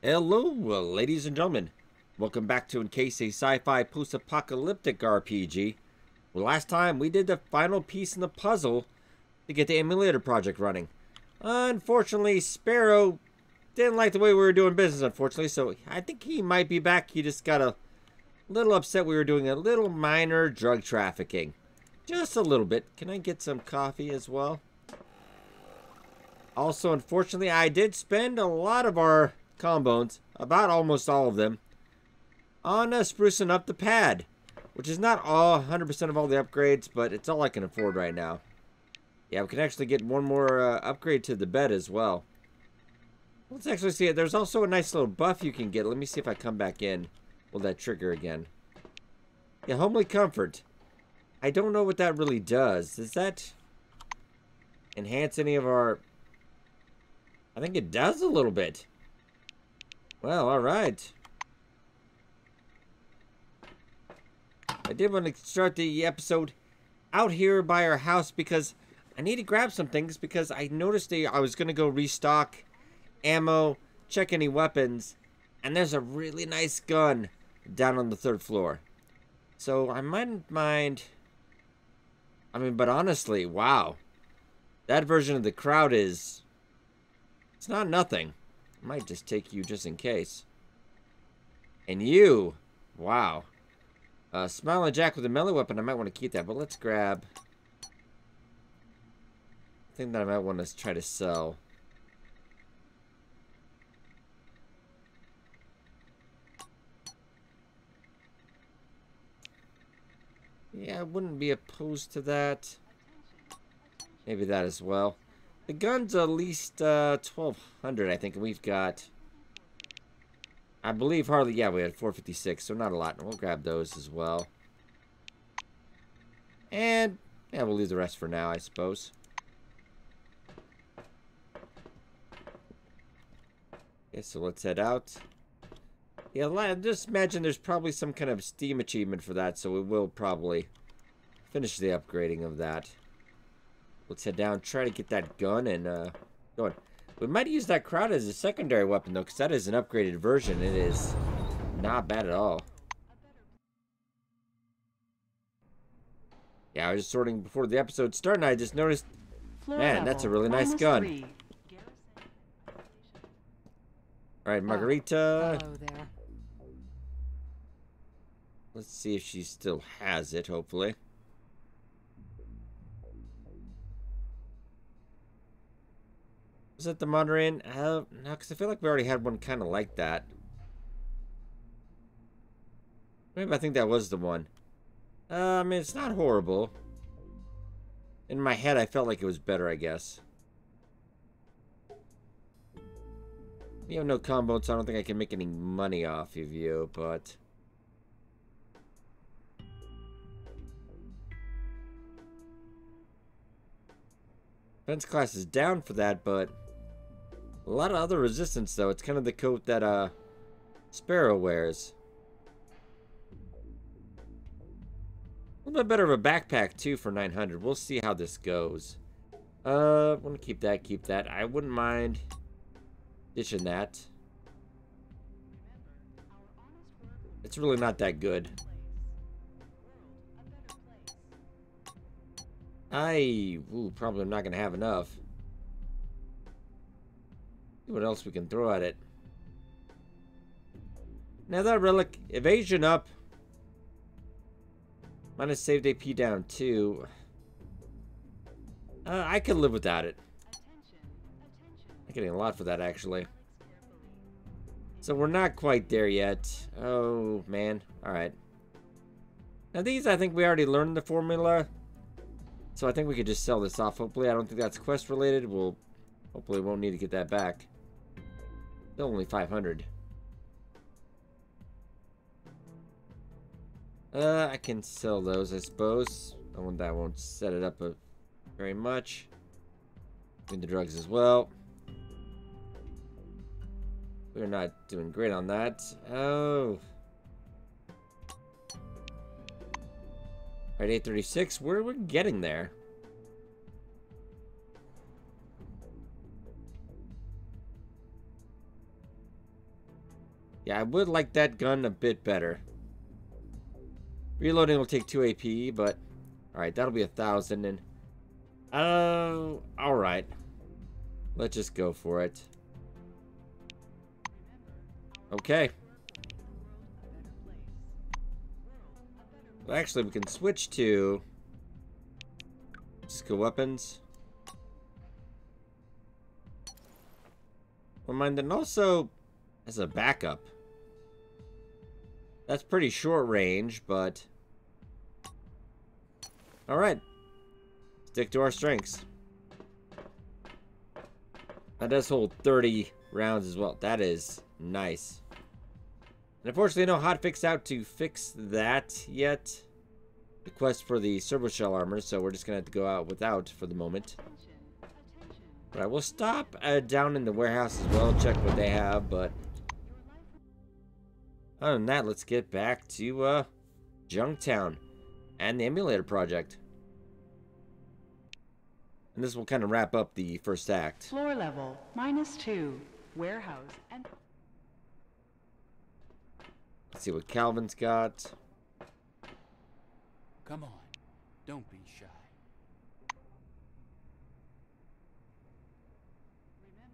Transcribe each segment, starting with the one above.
Hello, uh, ladies and gentlemen. Welcome back to Encased, a sci-fi post-apocalyptic RPG. Well, last time we did the final piece in the puzzle to get the emulator project running. Unfortunately, Sparrow didn't like the way we were doing business, unfortunately, so I think he might be back. He just got a little upset we were doing a little minor drug trafficking. Just a little bit. Can I get some coffee as well? Also, unfortunately, I did spend a lot of our combones, about almost all of them, on uh, sprucing up the pad. Which is not all 100% of all the upgrades, but it's all I can afford right now. Yeah, we can actually get one more uh, upgrade to the bed as well. Let's actually see it. There's also a nice little buff you can get. Let me see if I come back in. Will that trigger again? Yeah, Homely Comfort. I don't know what that really does. Does that enhance any of our... I think it does a little bit. Well, alright. I did want to start the episode out here by our house because I need to grab some things because I noticed they, I was going to go restock ammo, check any weapons, and there's a really nice gun down on the third floor. So I mightn't mind... I mean, but honestly, wow. That version of the crowd is... It's not nothing. I might just take you just in case. And you... Wow. Uh, Smiling Jack with a melee weapon, I might want to keep that, but let's grab... thing that I might want to try to sell. Yeah, I wouldn't be opposed to that. Maybe that as well. The gun's at least uh, 1,200, I think, we've got... I believe hardly, yeah, we had 456, so not a lot. We'll grab those as well. And, yeah, we'll leave the rest for now, I suppose. Okay, so let's head out. Yeah, just imagine there's probably some kind of Steam achievement for that, so we will probably finish the upgrading of that. Let's head down, try to get that gun, and uh, going. We might use that crowd as a secondary weapon, though, because that is an upgraded version. It is not bad at all. Yeah, I was just sorting before the episode started, and I just noticed, man, that's a really nice gun. All right, Margarita. Hello there. Let's see if she still has it, hopefully. Was that the Monterey? Uh, no, because I feel like we already had one kind of like that. Maybe I think that was the one. Uh, I mean, it's not horrible. In my head, I felt like it was better, I guess. You have no combo, so I don't think I can make any money off of you, but... Defense class is down for that, but... A lot of other resistance, though. It's kind of the coat that, uh... Sparrow wears. A little bit better of a backpack, too, for 900. We'll see how this goes. Uh, want to keep that, keep that. I wouldn't mind ditching that. It's really not that good. I ooh, probably am not going to have enough. See what else we can throw at it. Now that relic, evasion up. Minus saved AP down too. Uh, I could live without it. I'm getting a lot for that actually. So we're not quite there yet. Oh man. Alright. Now these I think we already learned the formula. So I think we could just sell this off, hopefully. I don't think that's quest related. We'll hopefully won't need to get that back. Only 500. Uh, I can sell those, I suppose. That won't set it up very much. The drugs as well. We're not doing great on that. Oh. Alright, 836. We're, we're getting there. Yeah, I would like that gun a bit better. Reloading will take 2 AP, but... Alright, that'll be a thousand and... Uh, alright. Let's just go for it. Okay. Well, actually, we can switch to... Cisco weapons. Well, mind, and also as a backup. That's pretty short range, but... Alright. Stick to our strengths. That does hold 30 rounds as well. That is nice. And unfortunately, no hotfix out to fix that yet. The quest for the servo shell armor, so we're just going to have to go out without for the moment. But I will stop uh, down in the warehouse as well, check what they have, but... Other than that, let's get back to uh, Junktown and the emulator project. And this will kind of wrap up the first act. Floor level, minus two. Warehouse and... Let's see what Calvin's got. Come on, don't be shy.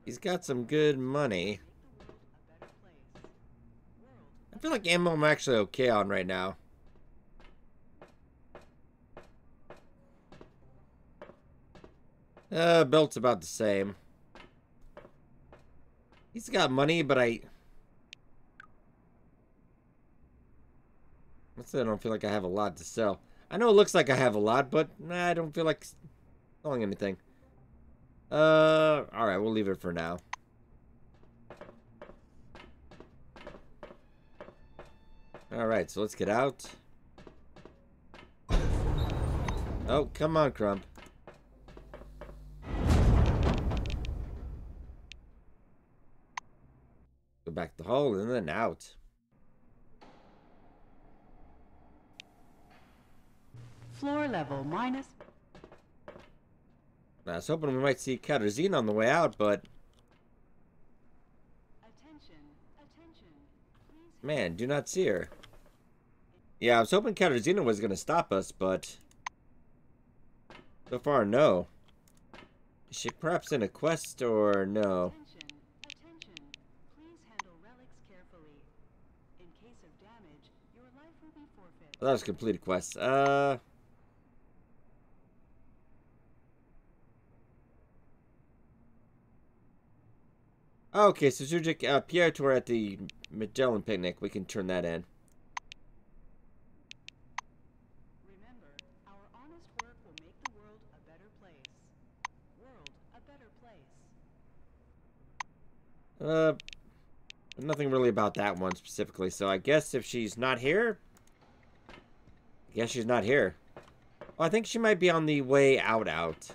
He's got some good money. I feel like ammo I'm actually okay on right now. Uh, belt's about the same. He's got money, but I... I don't feel like I have a lot to sell. I know it looks like I have a lot, but nah, I don't feel like selling anything. Uh, alright, we'll leave it for now. Alright, so let's get out. Oh, come on, Crump. Go back the hole and then out. Floor level, minus... I was hoping we might see Katarzyna on the way out, but... Attention, attention. Please Man, do not see her. Yeah, I was hoping Katarzyna was going to stop us, but... So far, no. Is she perhaps in a quest, or no? Attention, attention. Please handle relics carefully. In case of damage, your life will be forfeit. That was a completed quest. Uh... Okay, so Zurgic, uh, Pierre tour at the Magellan picnic. We can turn that in. Remember, our honest work will make the world a better place. World a better place. Uh, nothing really about that one specifically. So I guess if she's not here, I guess she's not here. Oh, I think she might be on the way out out.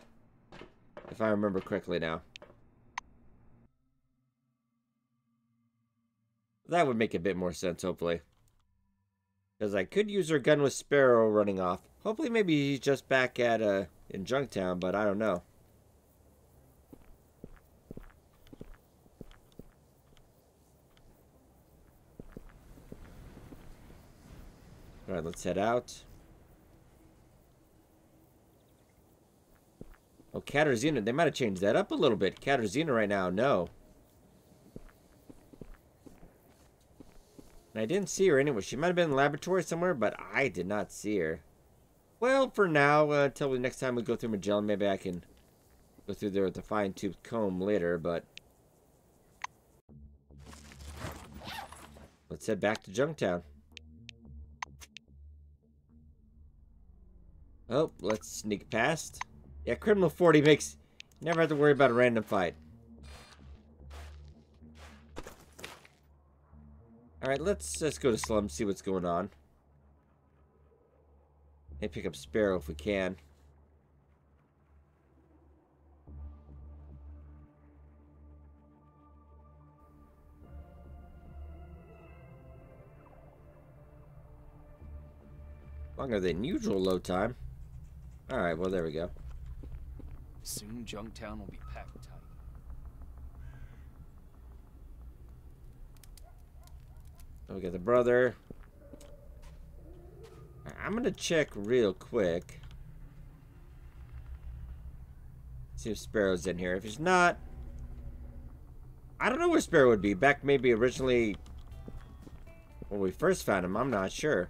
If I remember correctly now. That would make a bit more sense, hopefully. Because I could use her gun with Sparrow running off. Hopefully maybe he's just back at, uh, in Junktown, but I don't know. Alright, let's head out. Oh, Katarzyna. They might have changed that up a little bit. Katarzyna right now, no. And I didn't see her anywhere. She might have been in the laboratory somewhere, but I did not see her. Well, for now, uh, until the next time we go through Magellan, maybe I can go through there with the fine-tooth comb later, but... Let's head back to Junktown. Oh, let's sneak past. Yeah, Criminal 40 makes... Never have to worry about a random fight. Alright, let's let's go to Slum, see what's going on. And pick up Sparrow if we can. Longer than usual load time. Alright, well there we go. Soon Junktown will be packed tight. We got the brother. I'm gonna check real quick. See if Sparrow's in here. If he's not, I don't know where Sparrow would be. Back maybe originally when we first found him. I'm not sure.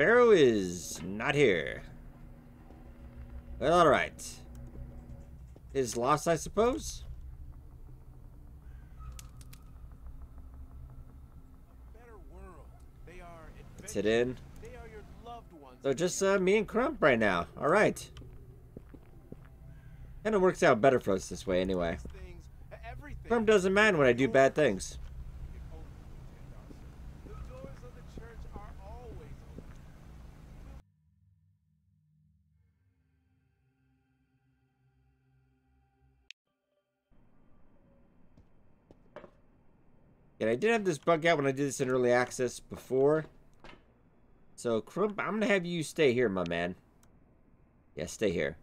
Sparrow is not here. Well, alright. Is lost, I suppose? Let's hit in. They are your loved ones. So just uh, me and Crump right now. Alright. And it works out better for us this way anyway. Crump doesn't mind when I do bad things. And I did have this bug out when I did this in early access before. So, Crump, I'm going to have you stay here, my man. Yeah, stay here.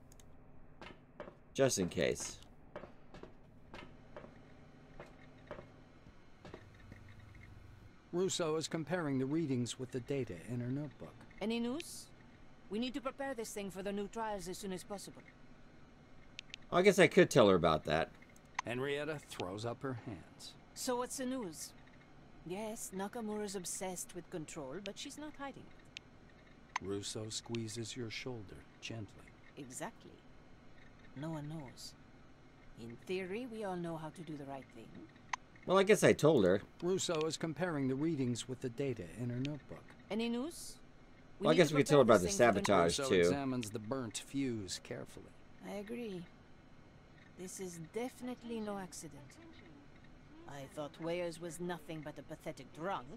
Just in case. Russo is comparing the readings with the data in her notebook. Any news? We need to prepare this thing for the new trials as soon as possible. I guess I could tell her about that. Henrietta throws up her hands. So what's the news? Yes, Nakamura's obsessed with control, but she's not hiding it. Russo squeezes your shoulder gently. Exactly. No one knows. In theory, we all know how to do the right thing. Well, I guess I told her. Russo is comparing the readings with the data in her notebook. Any news? Well, I guess we could tell her about the this thing sabotage. Russo too. examines the burnt fuse carefully. I agree. This is definitely no accident. I thought Weyers was nothing but a pathetic drunk.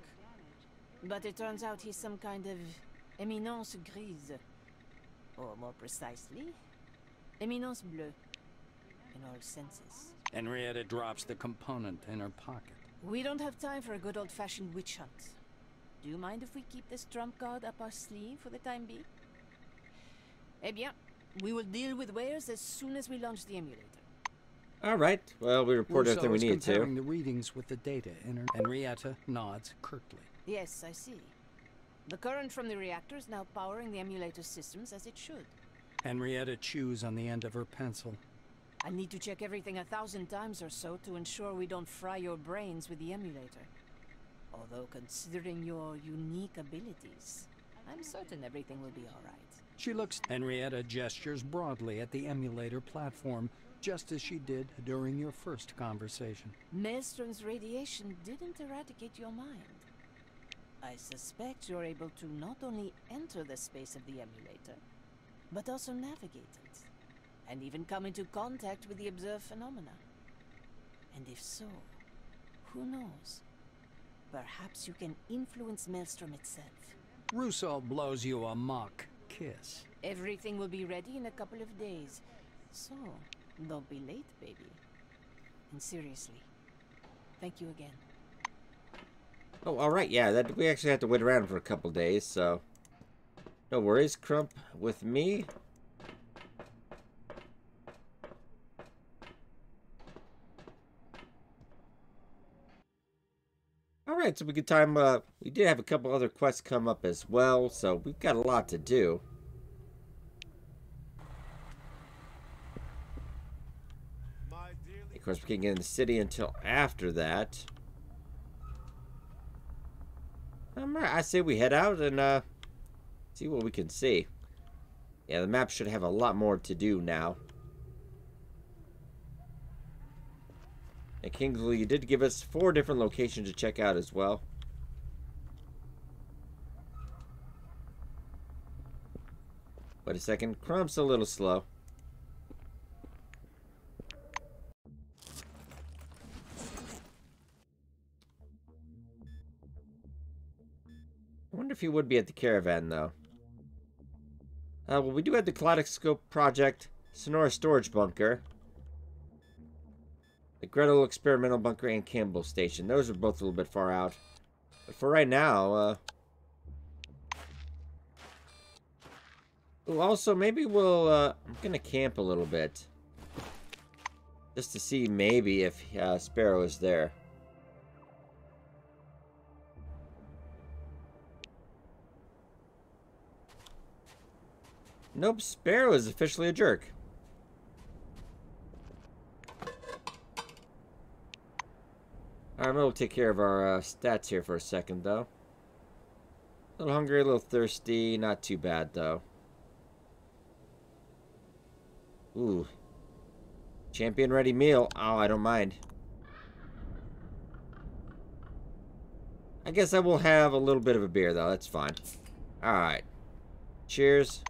But it turns out he's some kind of éminence grise. Or more precisely, éminence bleue. In all senses. Henrietta drops the component in her pocket. We don't have time for a good old-fashioned witch hunt. Do you mind if we keep this trump card up our sleeve for the time being? Eh bien, we will deal with Weyers as soon as we launch the emulator. All right. Well, we reported Russo everything we is needed comparing to. the readings with the data in her. Henrietta nods curtly. Yes, I see. The current from the reactor is now powering the emulator systems as it should. Henrietta chews on the end of her pencil. I need to check everything a thousand times or so to ensure we don't fry your brains with the emulator. Although, considering your unique abilities, I'm certain everything will be alright. She looks. Henrietta gestures broadly at the emulator platform, just as she did during your first conversation. Maelstrom's radiation didn't eradicate your mind. I suspect you're able to not only enter the space of the emulator, but also navigate it, and even come into contact with the observed phenomena. And if so, who knows? Perhaps you can influence Maelstrom itself. Russo blows you a mock kiss. Everything will be ready in a couple of days, so don't be late, baby. And seriously, thank you again. Oh, all right. Yeah, that we actually have to wait around for a couple days, so no worries. Crump with me. All right, so we could time. Uh, we did have a couple other quests come up as well, so we've got a lot to do. My dearly Of course, we can't get in the city until after that. Um, I say we head out and uh, see what we can see. Yeah, the map should have a lot more to do now. And Kingsley, did give us four different locations to check out as well. Wait a second, Crump's a little slow. If he would be at the caravan, though. Uh, well, we do have the Kaleidoscope Project Sonora Storage Bunker. The Gretel Experimental Bunker and Campbell Station. Those are both a little bit far out. But for right now, uh... Ooh, also, maybe we'll, uh... I'm gonna camp a little bit. Just to see maybe if uh, Sparrow is there. Nope, Sparrow is officially a jerk. Alright, we'll take care of our uh, stats here for a second, though. A little hungry, a little thirsty. Not too bad, though. Ooh. Champion ready meal. Oh, I don't mind. I guess I will have a little bit of a beer, though. That's fine. Alright. Cheers.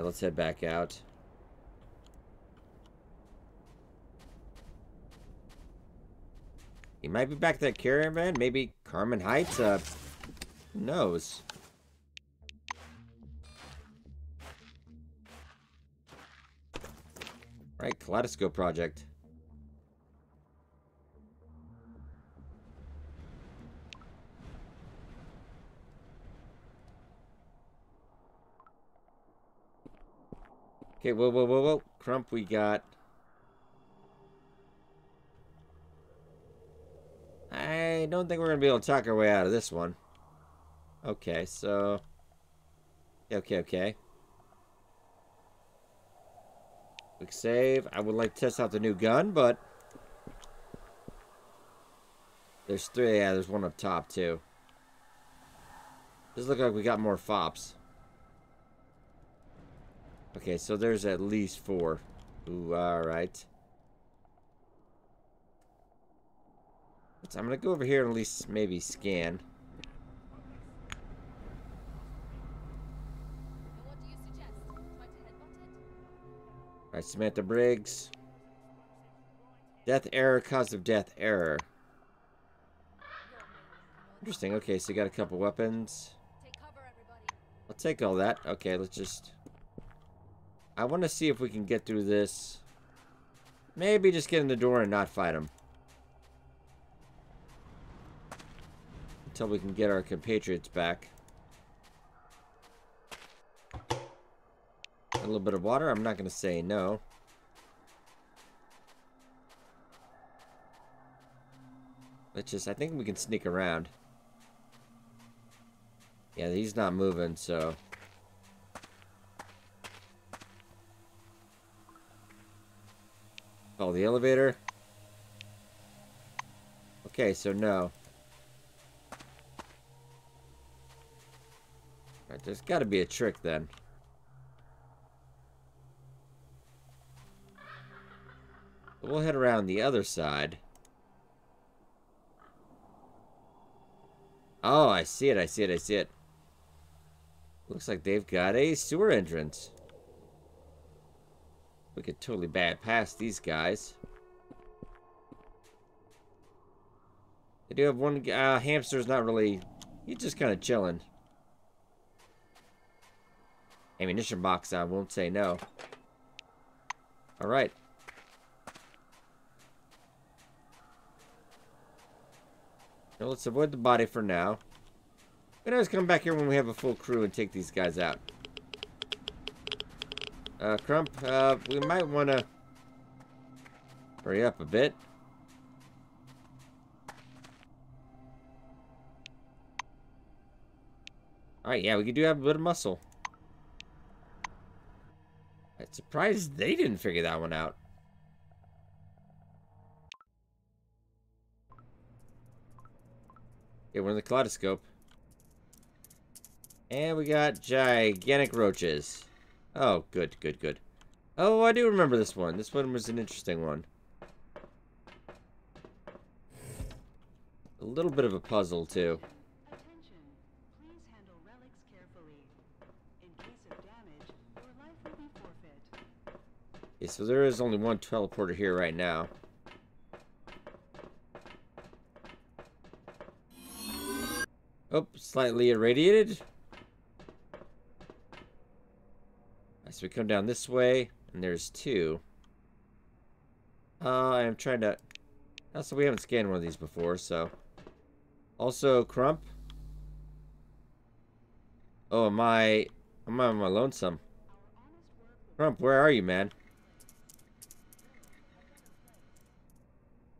Yeah, let's head back out. He might be back to that caravan. Maybe Carmen Heights. Uh, who knows? Right, Kaleidoscope Project. Okay, whoa, whoa, whoa, whoa. Crump, we got... I don't think we're going to be able to talk our way out of this one. Okay, so... Okay, okay. Quick save. I would like to test out the new gun, but... There's three. Yeah, there's one up top, too. Does look like we got more fops. Okay, so there's at least four. Ooh, alright. I'm gonna go over here and at least maybe scan. Alright, Samantha Briggs. Death error, cause of death error. Interesting. Okay, so you got a couple weapons. I'll take all that. Okay, let's just... I want to see if we can get through this. Maybe just get in the door and not fight him. Until we can get our compatriots back. A little bit of water. I'm not going to say no. Let's just... I think we can sneak around. Yeah, he's not moving, so... Oh, the elevator? Okay, so no. Right, there's got to be a trick then. We'll head around the other side. Oh, I see it, I see it, I see it. Looks like they've got a sewer entrance. We could totally bad past these guys. They do have one uh, hamster's not really... He's just kind of chilling. Ammunition box, I won't say no. Alright. Now let's avoid the body for now. We can always come back here when we have a full crew and take these guys out. Uh, Crump, uh, we might want to hurry up a bit. Alright, yeah, we do have a bit of muscle. I'm surprised they didn't figure that one out. Okay, we're in the kaleidoscope. And we got gigantic roaches. Oh, good, good, good. Oh, I do remember this one. This one was an interesting one. A little bit of a puzzle, too. Attention. Please handle relics carefully. In case of damage, your life will be forfeit. Okay, so there is only one teleporter here right now. Oh, slightly irradiated. So we come down this way, and there's two. Uh, I'm trying to... Also, we haven't scanned one of these before, so... Also, Crump. Oh, am I... Am I on my lonesome? Crump, where are you, man?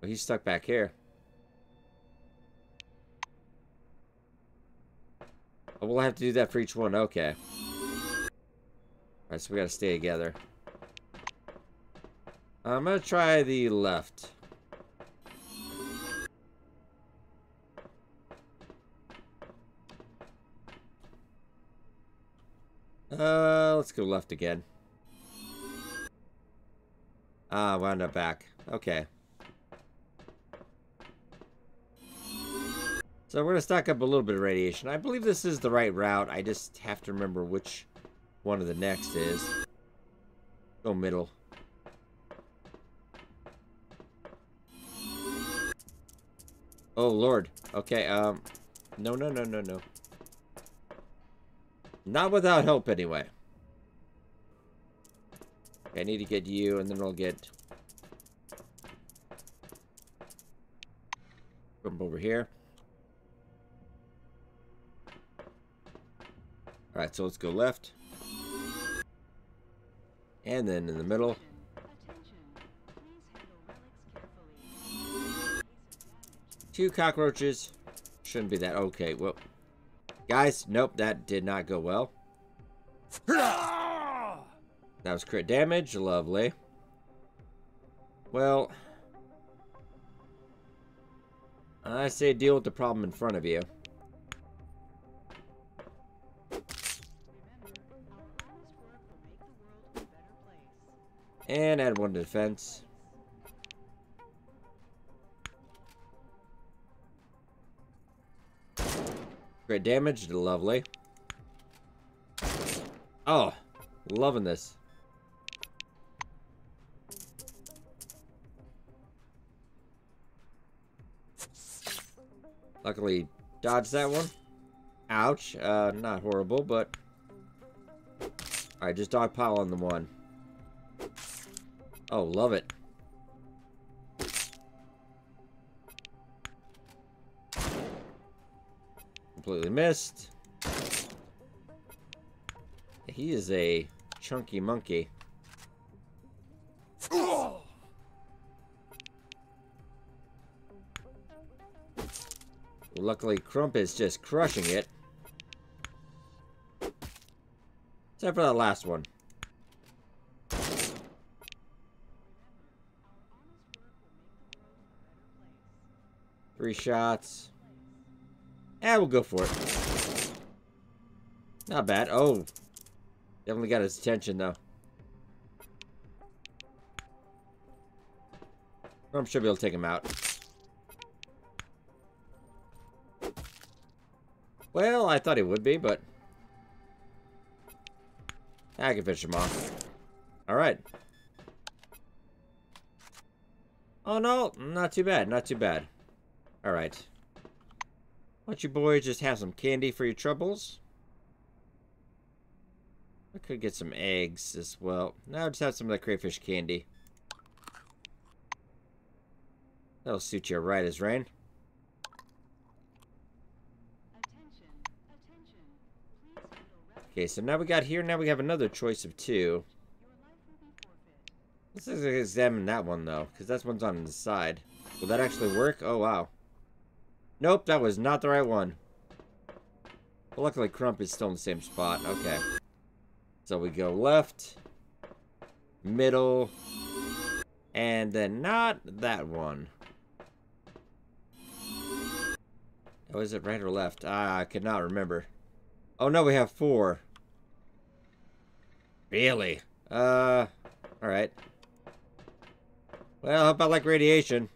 Oh, he's stuck back here. Oh, we'll have to do that for each one. Okay. Alright, so we gotta stay together. I'm gonna try the left. Uh, let's go left again. Ah, wound up back. Okay. So we're gonna stock up a little bit of radiation. I believe this is the right route. I just have to remember which one of the next is. Go middle. Oh lord. Okay, um no no no no no. Not without help anyway. Okay, I need to get you and then I'll get Crump over here. Alright, so let's go left. And then in the middle. Two cockroaches. Shouldn't be that. Okay, well. Guys, nope, that did not go well. That was crit damage. Lovely. Well. I say deal with the problem in front of you. And add one to defense. Great damage, lovely. Oh, loving this. Luckily, dodged that one. Ouch. Uh, not horrible, but... Alright, just dog pile on the one. Oh, love it. Completely missed. He is a chunky monkey. Luckily, Crump is just crushing it. Except for that last one. Three shots. Yeah, we'll go for it. Not bad. Oh. Definitely got his attention, though. I'm sure we'll take him out. Well, I thought he would be, but... I can finish him off. Alright. Oh, no. Not too bad. Not too bad. Alright. Why don't you boys just have some candy for your troubles? I could get some eggs as well. Now just have some of that crayfish candy. That'll suit you right as rain. Okay, so now we got here. Now we have another choice of two. Let's examine that one, though, because that one's on the side. Will that actually work? Oh, wow. Nope, that was not the right one. But luckily, Crump is still in the same spot. Okay. So we go left, middle, and then not that one. Oh, is it right or left? Ah, I could not remember. Oh, no, we have four. Really? Uh, alright. Well, how about like radiation?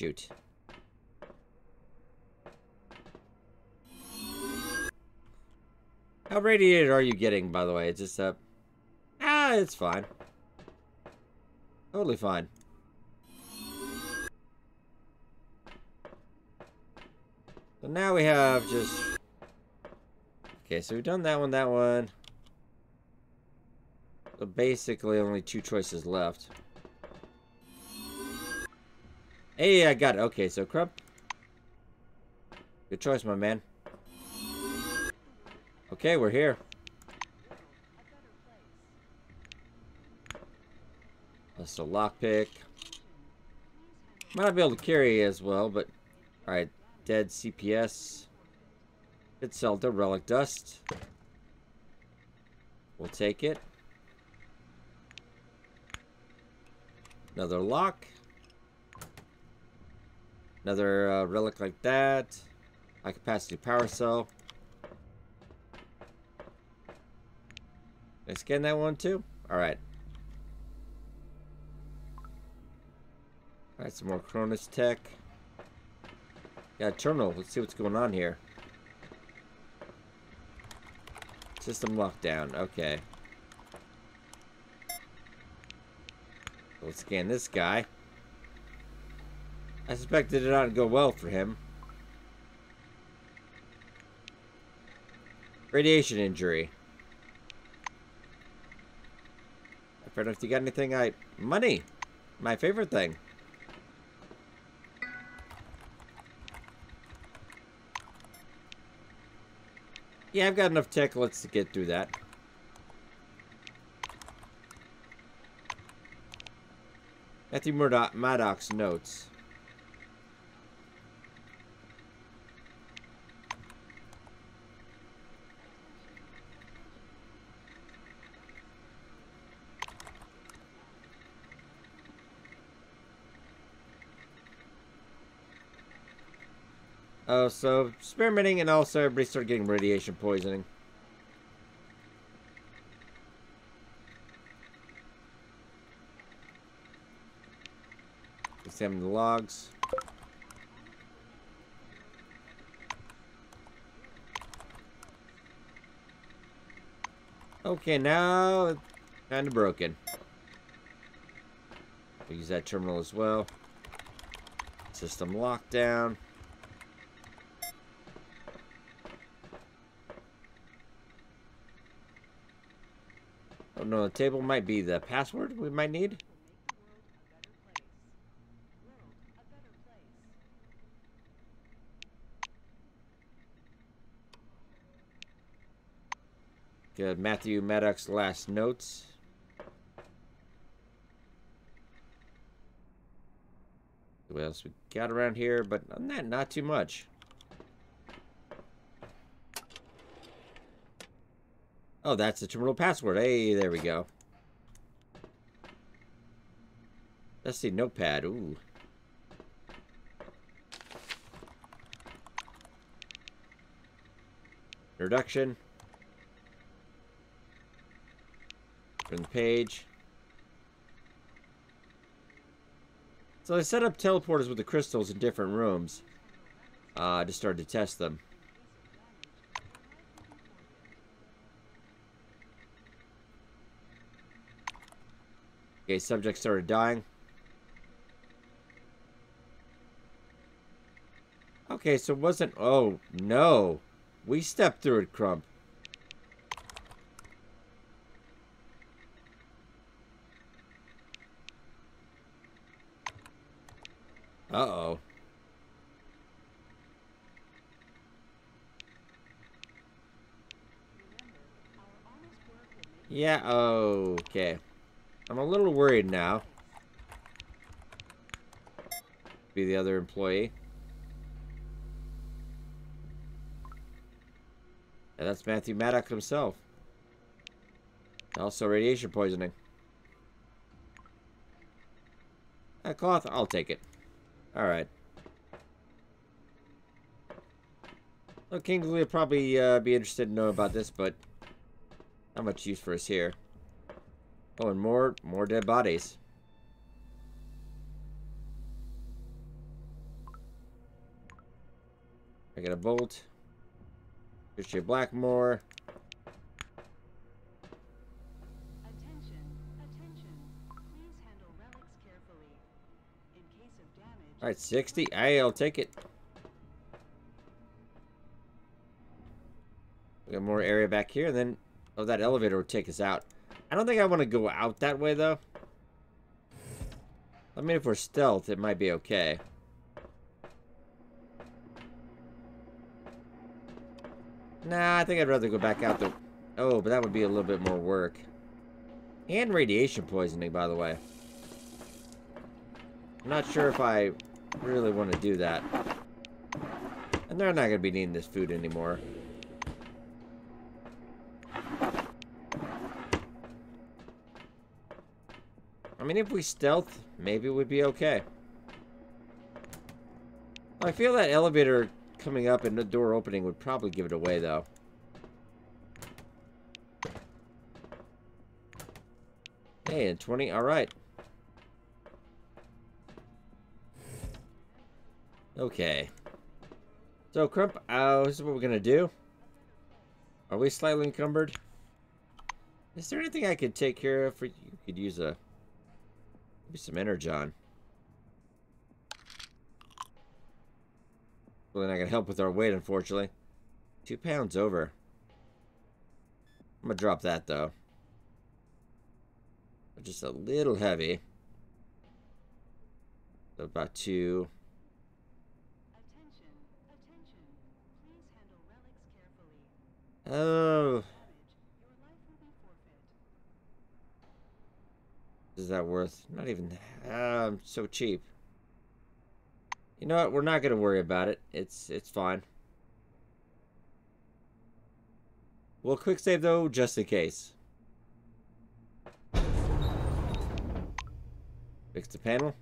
Shoot. How radiated are you getting, by the way? It's just, uh... Ah, it's fine. Totally fine. So now we have just... Okay, so we've done that one, that one. So basically only two choices left. Hey, I got it. Okay, so crab. Good choice, my man. Okay, we're here. That's a lockpick. Might not be able to carry as well, but... Alright, dead CPS. It's sell to relic dust. We'll take it. Another lock. Another uh, relic like that. High capacity power cell. Did I scan that one too? Alright. Alright, some more Cronus tech. Yeah, terminal. Let's see what's going on here. System lockdown. Okay. Let's scan this guy. I suspect it did not go well for him. Radiation injury. I don't know if you got anything I... Money! My favorite thing. Yeah, I've got enough tech. Let's get through that. Matthew Murdoch, Maddox's notes. Oh, so experimenting and also everybody started getting radiation poisoning. Examine the logs. Okay, now it's kind of broken. We'll use that terminal as well. System lockdown. Oh no, the table might be the password we might need. Good, Matthew Maddox's last notes. What else we got around here? But on that, not too much. Oh, that's the terminal password. Hey, there we go. Let's see, notepad. Ooh. Introduction. Turn the page. So I set up teleporters with the crystals in different rooms. Uh, I just started to test them. Okay, subject started dying. Okay, so it wasn't... Oh, no. We stepped through it, Crump. Uh-oh. Yeah, okay. I'm a little worried now. Be the other employee. And that's Matthew Maddock himself. Also radiation poisoning. That cloth, I'll take it. Alright. Well, Kingsley will probably uh, be interested to know about this, but not much use for us here. Oh, and more, more dead bodies. I got a bolt. Christian Blackmore. Attention, attention. Please handle relics carefully. In case of damage, Alright, 60. I'll take it. We got more area back here, and then... Oh, that elevator would take us out. I don't think I want to go out that way, though. I mean, if we're stealth, it might be okay. Nah, I think I'd rather go back out the... Oh, but that would be a little bit more work. And radiation poisoning, by the way. I'm not sure if I really want to do that. And they're not going to be needing this food anymore. I mean, if we stealth, maybe we'd be okay. I feel that elevator coming up and the door opening would probably give it away, though. Hey, and 20, alright. Okay. So, Crump, uh, this is what we're gonna do. Are we slightly encumbered? Is there anything I could take care of for you? Could use a maybe some energon. Really not gonna help with our weight, unfortunately. Two pounds over. I'm gonna drop that though. Just a little heavy. So about two. Attention, attention. Please handle relics carefully. Oh, Damage, your life will be forfeit. Is that worth? Not even. Uh, so cheap. You know what? We're not gonna worry about it. It's it's fine. We'll quick save though, just in case. Fix the panel.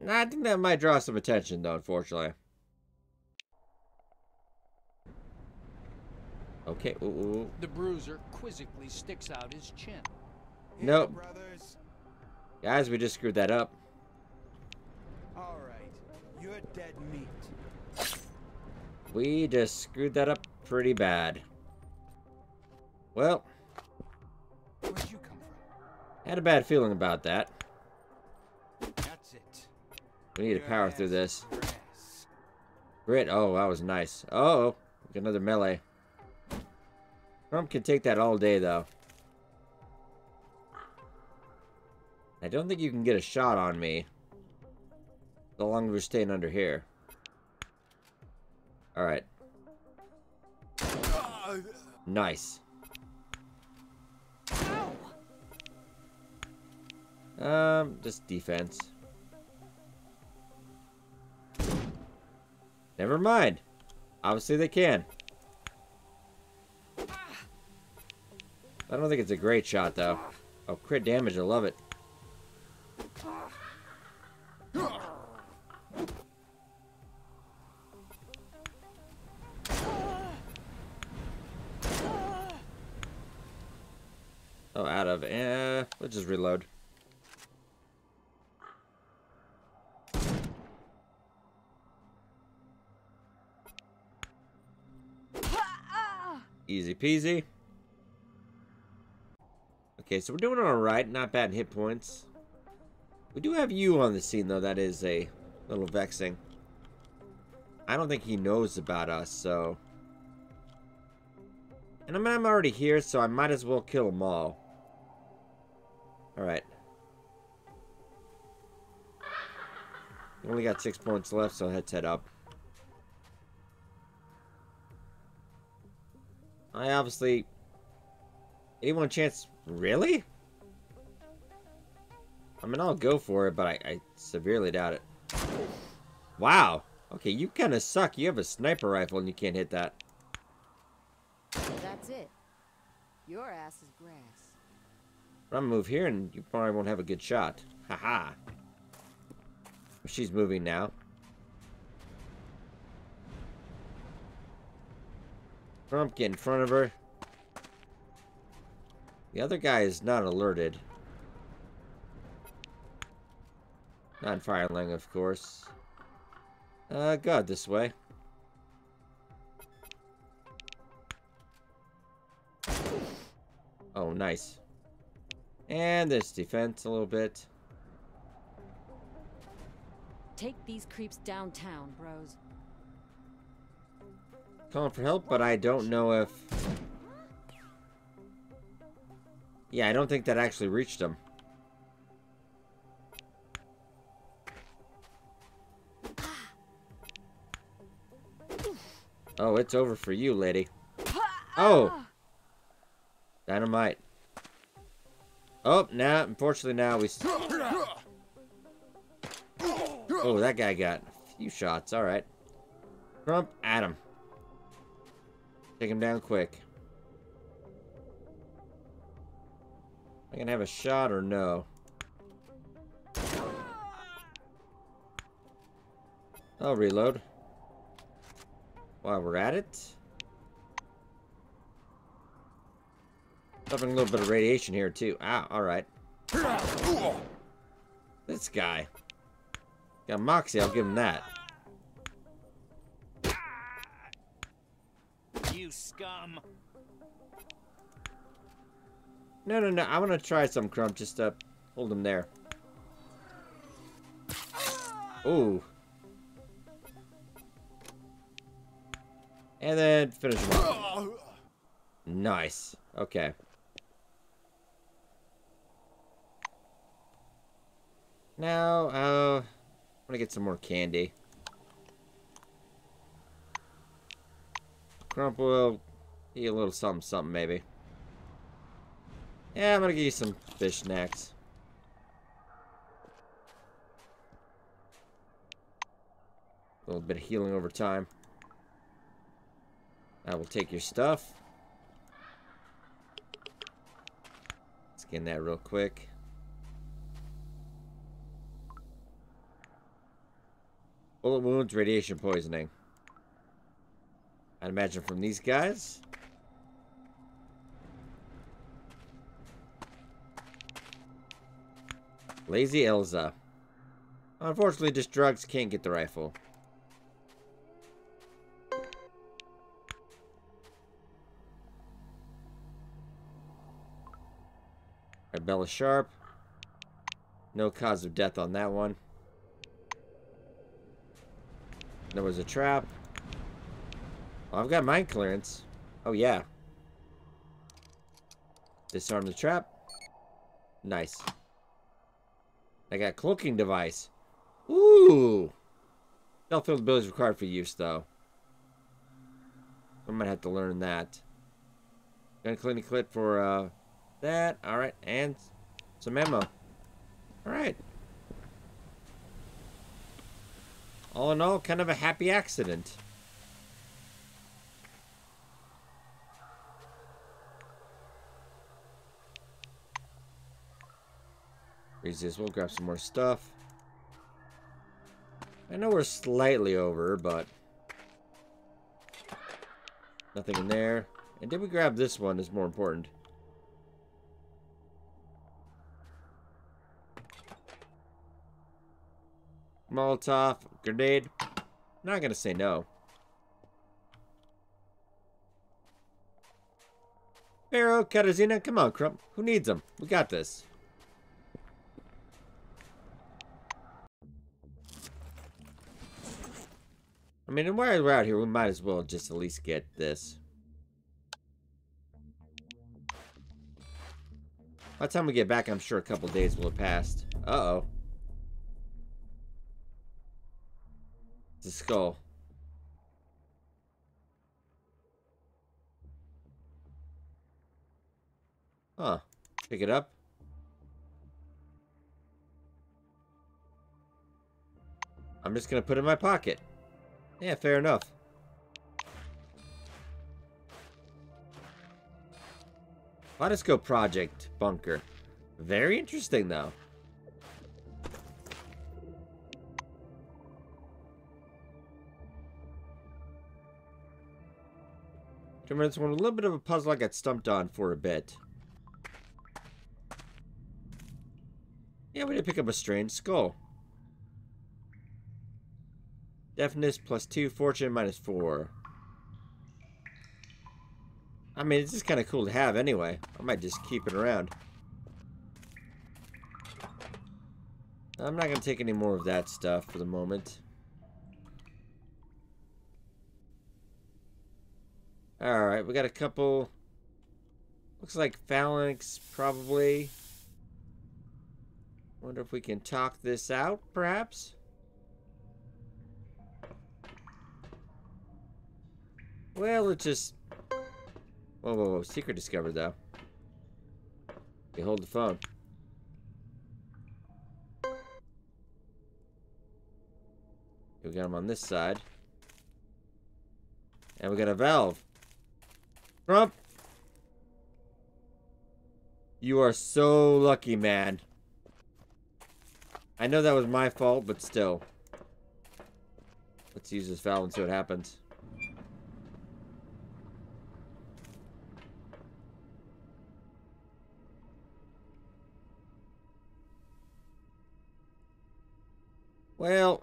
Nah, I think that might draw some attention though, unfortunately. Okay. Ooh, ooh, ooh. The bruiser quizzically sticks out his chin. Here, Nope. brothers. Guys, we just screwed that up. All right, you're dead meat. We just screwed that up pretty bad. Well, Where'd you come from? had a bad feeling about that. That's it. We need to power through this. is grass. Grit. Oh, that was nice. Oh, another melee. Crump can take that all day, though. I don't think you can get a shot on me. So long as we're staying under here. Alright. Nice. Um, just defense. Never mind. Obviously they can. I don't think it's a great shot, though. Oh, crit damage. I love it. So we're doing alright. Not bad hit points. We do have you on the scene, though. That is a little vexing. I don't think he knows about us, so... And I mean, I'm already here, so I might as well kill them all. Alright. Only got six points left, so let's head up. I obviously... Anyone chance... Really? I mean, I'll go for it, but I, I severely doubt it. Wow. Okay, you kind of suck. You have a sniper rifle and you can't hit that. That's it. Your ass is grass. But I'm gonna move here and you probably won't have a good shot. Haha. She's moving now. Crump, get in front of her. The other guy is not alerted. Not firing, of course. Uh, God, this way. Oh, nice. And this defense a little bit. Take these creeps downtown, bros. Calling for help, but I don't know if... Yeah, I don't think that actually reached him. Oh, it's over for you, lady. Oh! Dynamite. Oh, now, unfortunately, now we. Oh, that guy got a few shots. All right. Crump, at him. Take him down quick. I gonna have a shot or no? I'll reload. While we're at it. Suffering a little bit of radiation here too. Ah, alright. This guy. Got Moxie, I'll give him that. You scum. No, no, no. I want to try some crump. Just uh, hold him there. Ooh. And then finish him off. Nice. Okay. Now, uh, I want to get some more candy. Crump will eat a little something, something maybe. Yeah, I'm gonna give you some fish next. A little bit of healing over time. I will take your stuff. Scan that real quick. Bullet wounds, radiation poisoning. I'd imagine from these guys. Lazy Elza. Unfortunately, just drugs can't get the rifle. Bella Sharp. No cause of death on that one. There was a trap. I've got mine clearance. Oh, yeah. Disarm the trap. Nice. I got cloaking device. Ooh. Self-filled ability is required for use, though. I might have to learn that. Gonna clean the clip for uh, that. All right, and some ammo. All right. All in all, kind of a happy accident. Resist. We'll grab some more stuff. I know we're slightly over, but nothing in there. And did we grab this one is more important. Molotov, grenade. Not gonna say no. Pharaoh, Katarzyna, come on, Crump. Who needs them? We got this. Mean, while we're out here, we might as well just at least get this. By the time we get back, I'm sure a couple days will have passed. Uh-oh. It's a skull. Huh. Pick it up. I'm just gonna put it in my pocket. Yeah, fair enough. Let's Project Bunker. Very interesting, though. Two minutes one, a little bit of a puzzle I got stumped on for a bit. Yeah, we did pick up a strange skull. Deafness plus two, fortune minus four. I mean, it's just kind of cool to have anyway. I might just keep it around. I'm not going to take any more of that stuff for the moment. Alright, we got a couple... Looks like phalanx, probably. Wonder if we can talk this out, perhaps? Well, it's just... Whoa, whoa, whoa. Secret discovered, though. You hold the phone. We got him on this side. And we got a valve. Crump! You are so lucky, man. I know that was my fault, but still. Let's use this valve and see what happens. Well,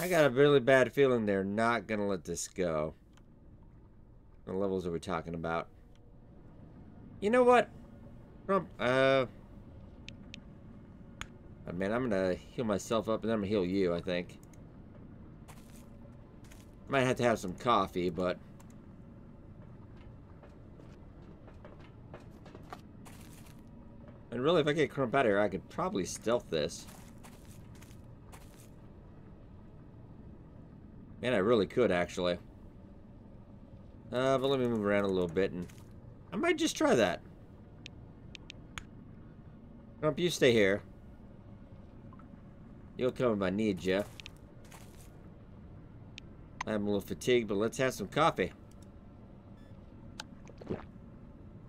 I got a really bad feeling they're not going to let this go. The levels are we talking about? You know what? Crump, uh... I mean, I'm gonna heal myself up and then I'm gonna heal you, I think. Might have to have some coffee, but... And really, if I get Crump out of here, I could probably stealth this. Man, I really could, actually. Uh, but let me move around a little bit, and I might just try that. Crump, you stay here. You'll come if I need you. I'm a little fatigued, but let's have some coffee.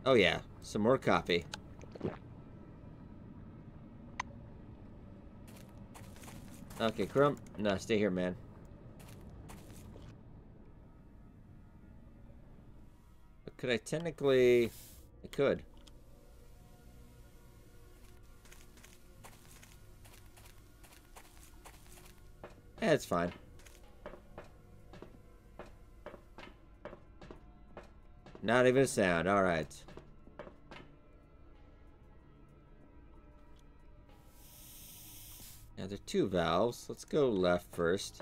Oh yeah, some more coffee. Okay, Crump. No, stay here, man. Could I technically... I could. Yeah, it's fine. Not even a sound. Alright. Now there are two valves. Let's go left first.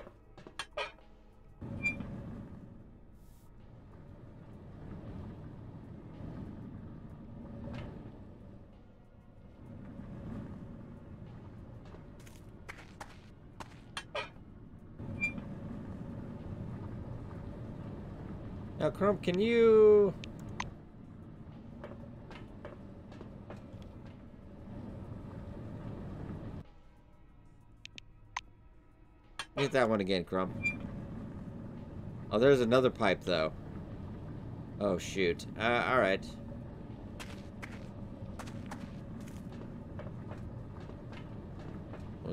Now, Crump, can you... Get that one again, Crump. Oh, there's another pipe, though. Oh, shoot. Uh, alright.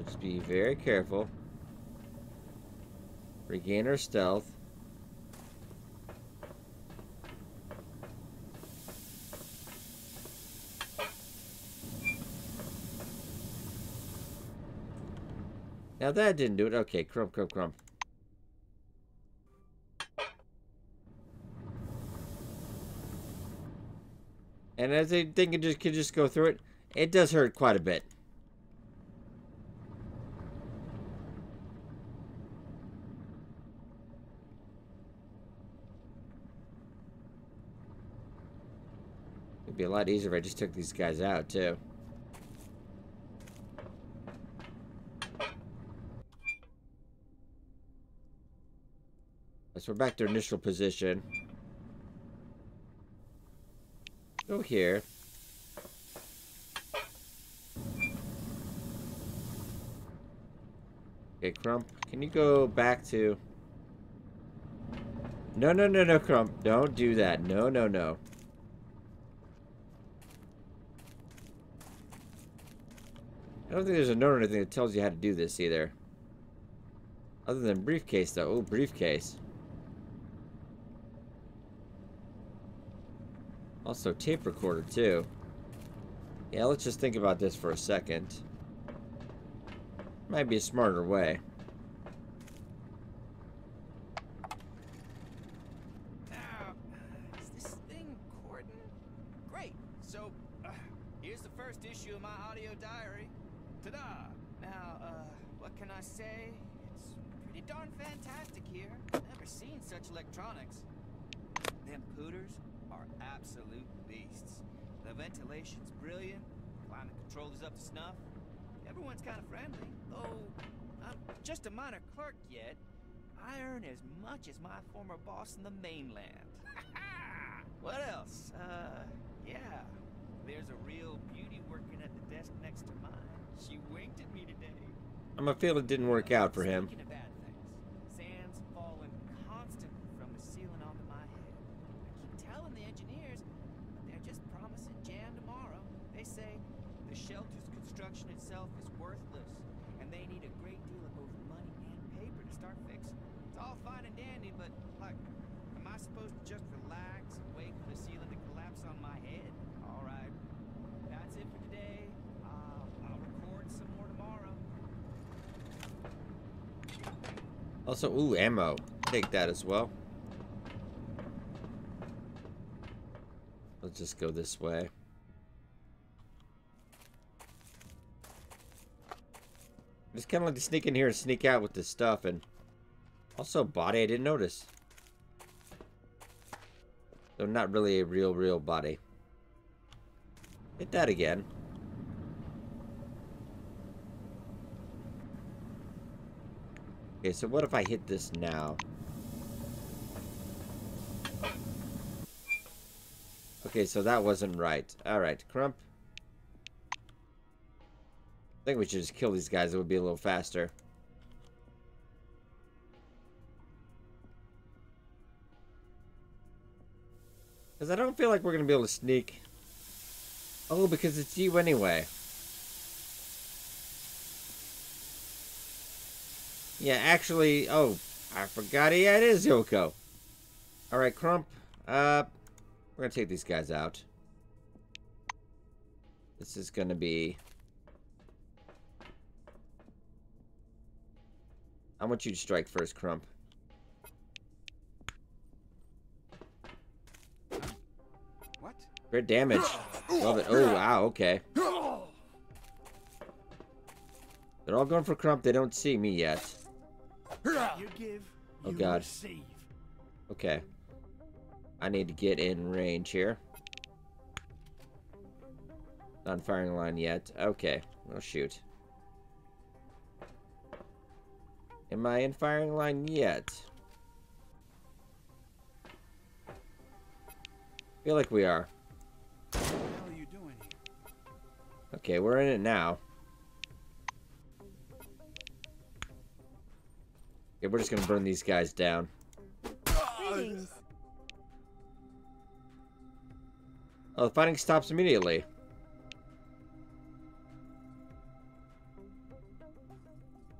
Just be very careful. Regain our stealth. Now that didn't do it. Okay, crump, crump, crump. And as I think it just could just go through it, it does hurt quite a bit. It'd be a lot easier if I just took these guys out, too. So we're back to initial position. Go here. Okay, Crump, can you go back to... No, no, no, no, Crump. Don't do that. No, no, no. I don't think there's a note or anything that tells you how to do this either. Other than briefcase, though. Oh, briefcase. Also, tape recorder, too. Yeah, let's just think about this for a second. Might be a smarter way. Now, is this thing recording? Great. So, uh, here's the first issue of my audio diary. Ta-da! Now, uh, what can I say? It's pretty darn fantastic here. Never seen such electronics. Them pooters are absolute beasts. The ventilation's brilliant. Climate control is up to snuff. Everyone's kind of friendly, though I'm just a minor clerk yet. I earn as much as my former boss in the mainland. what else? Uh, yeah. There's a real beauty working at the desk next to mine. She winked at me today. I'm a feel it didn't work out for him. Speaking of bad things, sand's falling constantly from the ceiling onto my head. I keep telling the engineers, but they're just promising jam tomorrow. They say the shelter's construction itself is worthless, and they need a great deal of both money and paper to start fixing. It's all fine and dandy, but like, am I supposed to just relax and wait for the ceiling to collapse on my head? All right, that's it for today. I'll, I'll record some more tomorrow. Also, ooh, ammo. Take that as well. Let's just go this way. Just kind of like to sneak in here and sneak out with this stuff, and also body I didn't notice. Though not really a real, real body. Hit that again. Okay, so what if I hit this now? Okay, so that wasn't right. Alright, Crump. I think we should just kill these guys. It would be a little faster. Because I don't feel like we're going to be able to sneak. Oh, because it's you anyway. Yeah, actually, oh, I forgot. Yeah, it is Yoko. All right, Crump. Uh, we're gonna take these guys out. This is gonna be. I want you to strike first, Crump. What? Great damage. Love it. Oh, wow. Okay. They're all going for Crump. They don't see me yet. Give, Oh, God. receive. Okay. I need to get in range here. Not in firing line yet. Okay. Well, shoot. Am I in firing line yet? Feel like we are. What the hell are you doing here? Okay, we're in it now. Okay, we're just gonna burn these guys down. Greetings. Oh, the fighting stops immediately.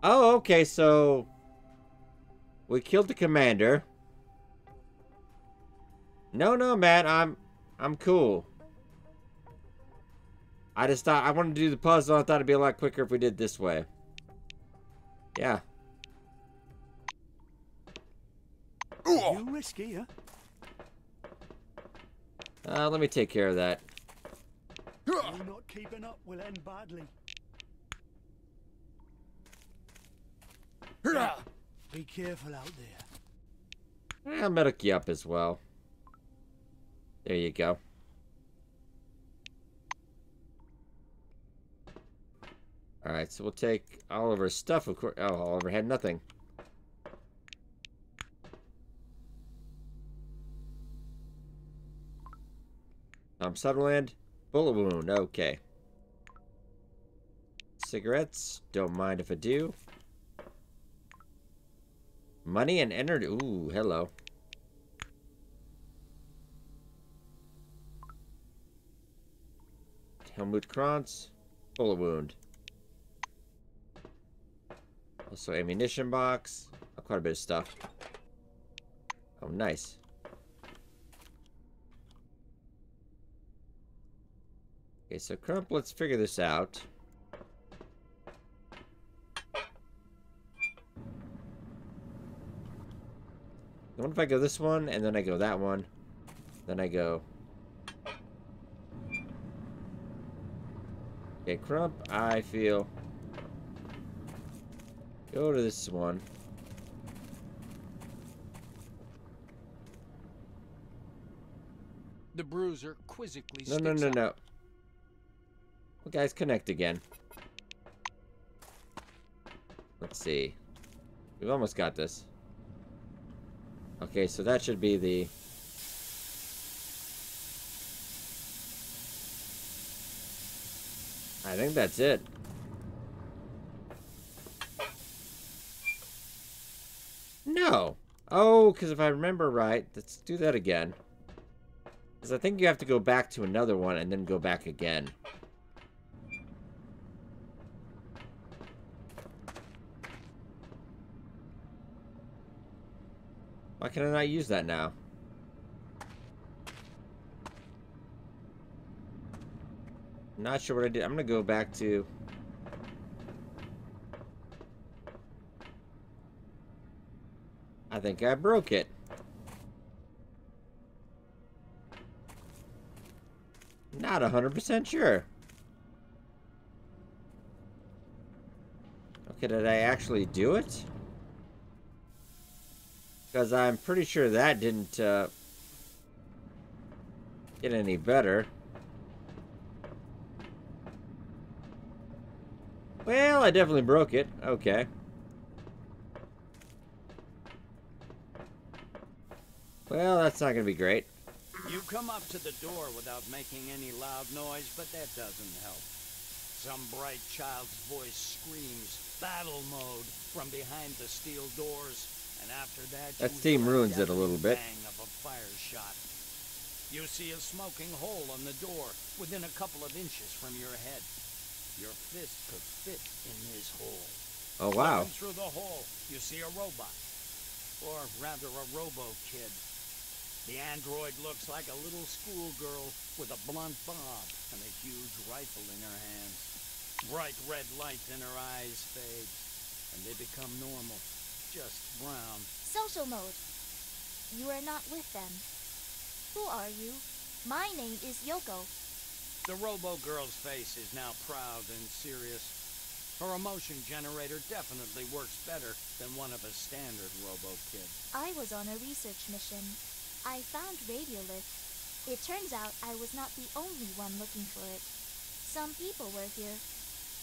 Oh, okay, so... We killed the commander. No, no, man, I'm... I'm cool. I just thought... I wanted to do the puzzle. I thought it'd be a lot quicker if we did this way. Yeah. You risky, huh? Uh, let me take care of that. You not keeping up will end badly. Be careful out there. I'll medic you up as well. There you go. Alright, so we'll take Oliver's stuff, of course. Oh, Oliver had nothing. Um, Tom Sutherland, bullet wound, okay. Cigarettes, don't mind if I do. Money and energy, ooh, hello. Helmut Kranz, bullet wound. Also ammunition box. Quite a bit of stuff. Oh, nice. Okay, so Crump, let's figure this out. What if I go this one, and then I go that one, then I go... Okay, Crump, I feel... Go to this one. The bruiser quizzically No, no, no, no. Well, guys, connect again. Let's see. We've almost got this. Okay, so that should be the... I think that's it. No. Oh, because if I remember right, let's do that again. Because I think you have to go back to another one and then go back again. Why can I not use that now? Not sure what I did. I'm gonna go back to... I think I broke it. Not 100% sure. Okay, did I actually do it? Because I'm pretty sure that didn't uh, get any better. Well, I definitely broke it. Okay. Well, that's not going to be great. You come up to the door without making any loud noise, but that doesn't help. Some bright child's voice screams, battle mode, from behind the steel doors, that... That steam ruins it a little bit. Of a fire shot. You see a smoking hole on the door, within a couple of inches from your head. Your fist could fit in this hole. Oh, wow. Looking through the hole, you see a robot. Or rather, a robo-kid. The android looks like a little schoolgirl with a blunt bob and a huge rifle in her hands. Bright red light in her eyes fades, and they become normal, just brown. Social mode. You are not with them. Who are you? My name is Yoko. The robo-girl's face is now proud and serious. Her emotion generator definitely works better than one of a standard robo-kid. I was on a research mission. I found Radiolith. It turns out I was not the only one looking for it. Some people were here.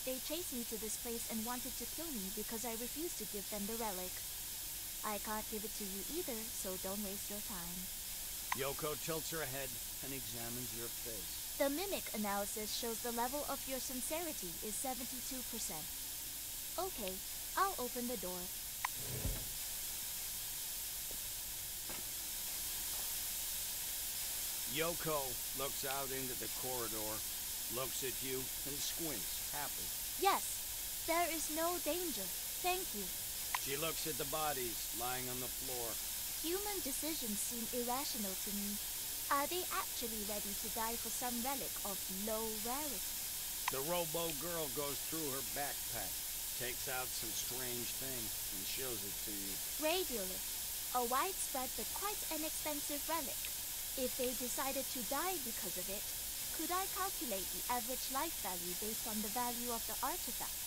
They chased me to this place and wanted to kill me because I refused to give them the relic. I can't give it to you either, so don't waste your time. Yoko tilts her head and examines your face. The mimic analysis shows the level of your sincerity is 72%. Okay, I'll open the door. Yoko looks out into the corridor, looks at you, and squints, happy. Yes, there is no danger. Thank you. She looks at the bodies lying on the floor. Human decisions seem irrational to me. Are they actually ready to die for some relic of low rarity? The robo girl goes through her backpack, takes out some strange thing, and shows it to you. Radiolith, a widespread but quite inexpensive relic. If they decided to die because of it, could I calculate the average life value based on the value of the artifact?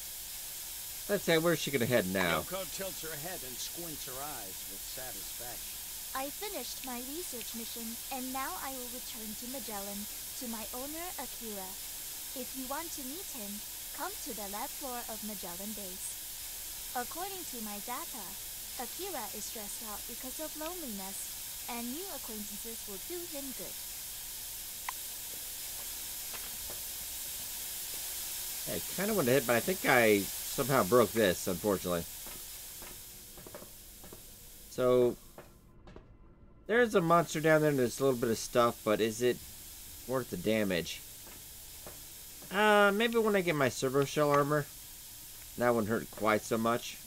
Let's say, where's she gonna head now? Yoko tilts her head and squints her eyes with satisfaction. I finished my research mission, and now I will return to Magellan to my owner Akira. If you want to meet him, come to the lab floor of Magellan Base. According to my data, Akira is stressed out because of loneliness, and new acquaintances will do him good. I kind of want to hit, but I think I somehow broke this, unfortunately. So, there's a monster down there and there's a little bit of stuff, but is it worth the damage? Uh, maybe when I get my servo shell armor. That wouldn't hurt quite so much.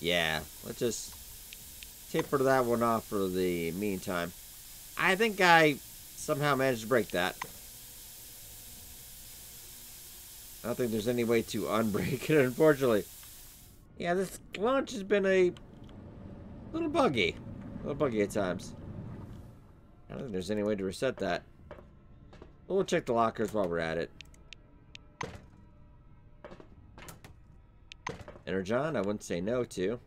Yeah, let's just taper that one off for the meantime. I think I somehow managed to break that. I don't think there's any way to unbreak it, unfortunately. Yeah, this launch has been a little buggy. A little buggy at times. I don't think there's any way to reset that. We'll check the lockers while we're at it. Energon, I wouldn't say no to.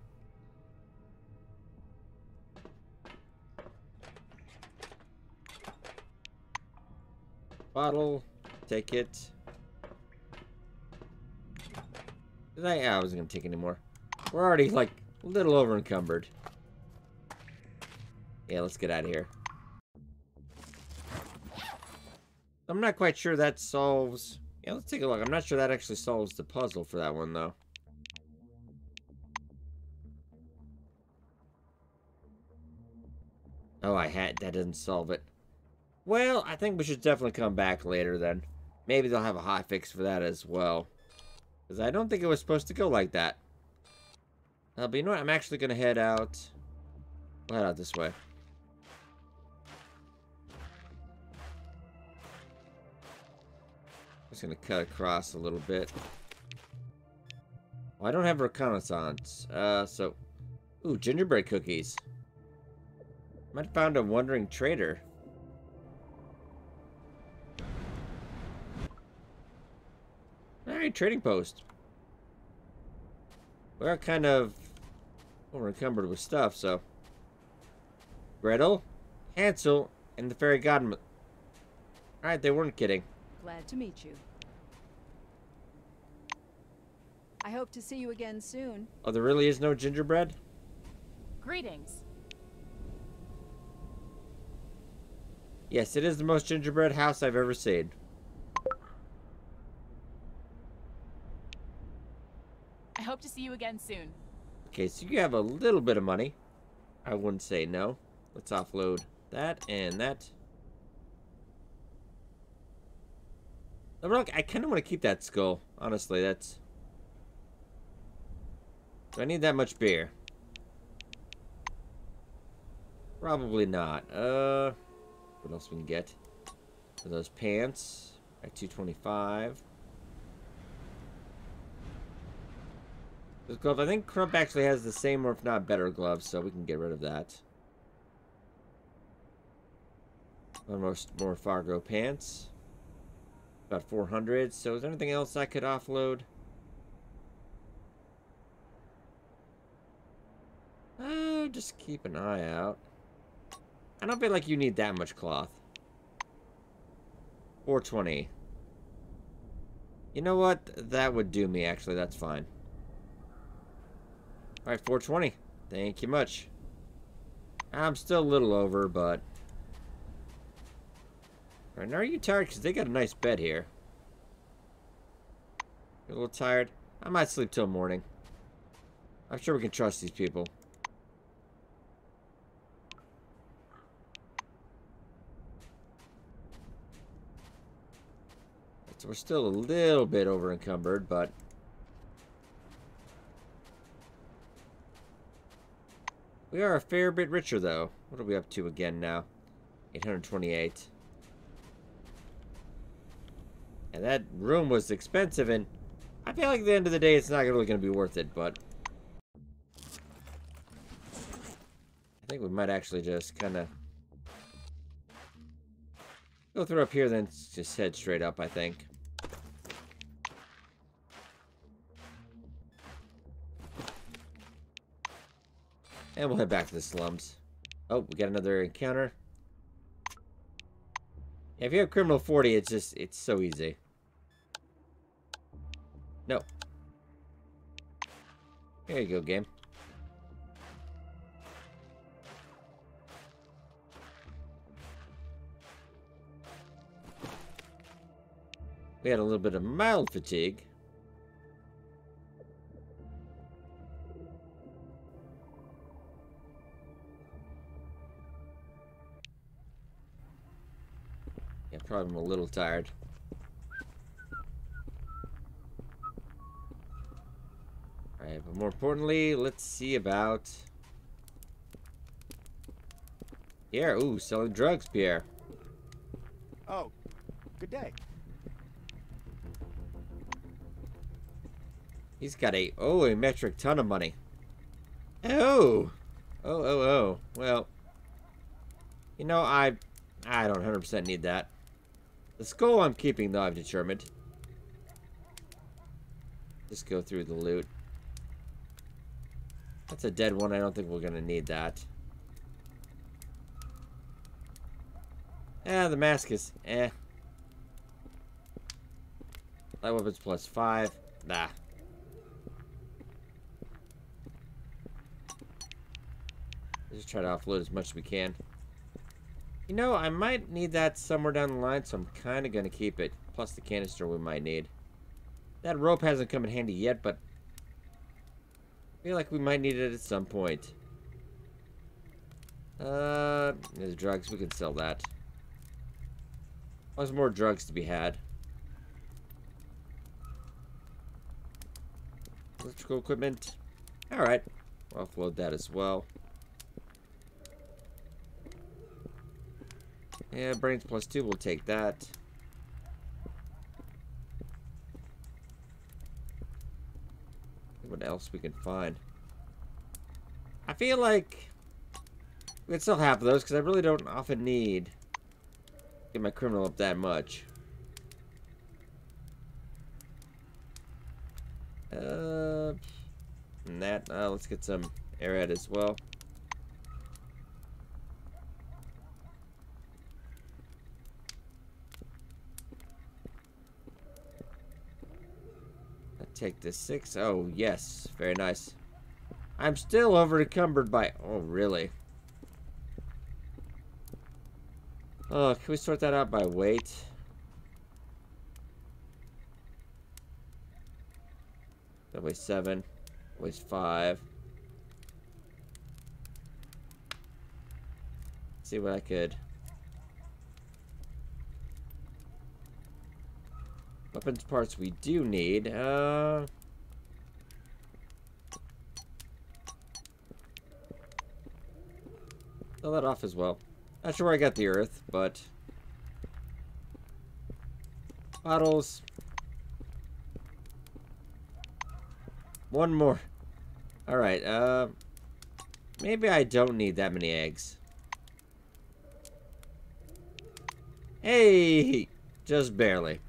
Bottle, take it. I? I wasn't gonna take any more. We're already like a little over encumbered. Yeah, let's get out of here. I'm not quite sure that solves... Yeah, let's take a look. I'm not sure that actually solves the puzzle for that one, though. Oh, I had... That doesn't solve it. Well, I think we should definitely come back later then. Maybe they'll have a hot fix for that as well. Because I don't think it was supposed to go like that. Uh, but you know what? I'm actually going to head out... We'll head out this way. Just going to cut across a little bit. Well, I don't have reconnaissance. Uh, so... Ooh, gingerbread cookies. Might have found a wandering trader. Alright, trading post. We're kind of over encumbered with stuff, so. Gretel, Hansel, and the fairy godmother. Alright, they weren't kidding. Glad to meet you. I hope to see you again soon. Oh, there really is no gingerbread? Greetings. Yes, it is the most gingerbread house I've ever seen. Hope to see you again soon. Okay, so you have a little bit of money. I wouldn't say no. Let's offload that and that. I kind of want to keep that skull. Honestly, that's... Do I need that much beer? Probably not. Uh, what else we can get? Those pants at 225. This glove, I think Crump actually has the same or if not better gloves, so we can get rid of that. Almost more, Fargo pants. About 400. So is there anything else I could offload? Uh, just keep an eye out. I don't feel like you need that much cloth. 420. You know what? That would do me, actually. That's fine. Alright, 420. Thank you much. I'm still a little over, but... Alright, now are you tired? Because they got a nice bed here. You're a little tired? I might sleep till morning. I'm sure we can trust these people. So we're still a little bit over encumbered, but we are a fair bit richer though. What are we up to again now? 828. And that room was expensive and I feel like at the end of the day it's not really going to be worth it, but I think we might actually just kind of go through up here then just head straight up, I think. And we'll head back to the slums. Oh, we got another encounter. Yeah, if you have criminal 40, it's just, it's so easy. No. There you go, game. We had a little bit of mild fatigue. Probably I'm a little tired. Alright, but more importantly, let's see about... Pierre, ooh, selling drugs, Pierre. Oh, good day. He's got a, oh, a metric ton of money. Oh! Oh, oh, oh. Well, you know, I, I don't 100% need that. The skull I'm keeping, though, I've determined. Just go through the loot. That's a dead one. I don't think we're going to need that. Yeah, the mask is eh. Light weapons plus five. Nah. Just try to offload as much as we can. You know, I might need that somewhere down the line, so I'm kind of going to keep it. Plus the canister we might need. That rope hasn't come in handy yet, but I feel like we might need it at some point. Uh, there's drugs. We can sell that. There's more drugs to be had. Electrical equipment. Alright. Offload that as well. Yeah, brains plus two, we'll take that. What else we can find? I feel like we can still have those because I really don't often need get my criminal up that much. Uh, and that. Uh, let's get some airhead as well. Take this six. Oh yes, very nice. I'm still over encumbered by. Oh really? Oh, can we sort that out by weight? That weighs seven. Weighs five. see what I could. Weapons parts we do need. Uh. Sell that off as well. Not sure where I got the earth, but bottles. One more. All right. Uh, maybe I don't need that many eggs. Hey, just barely.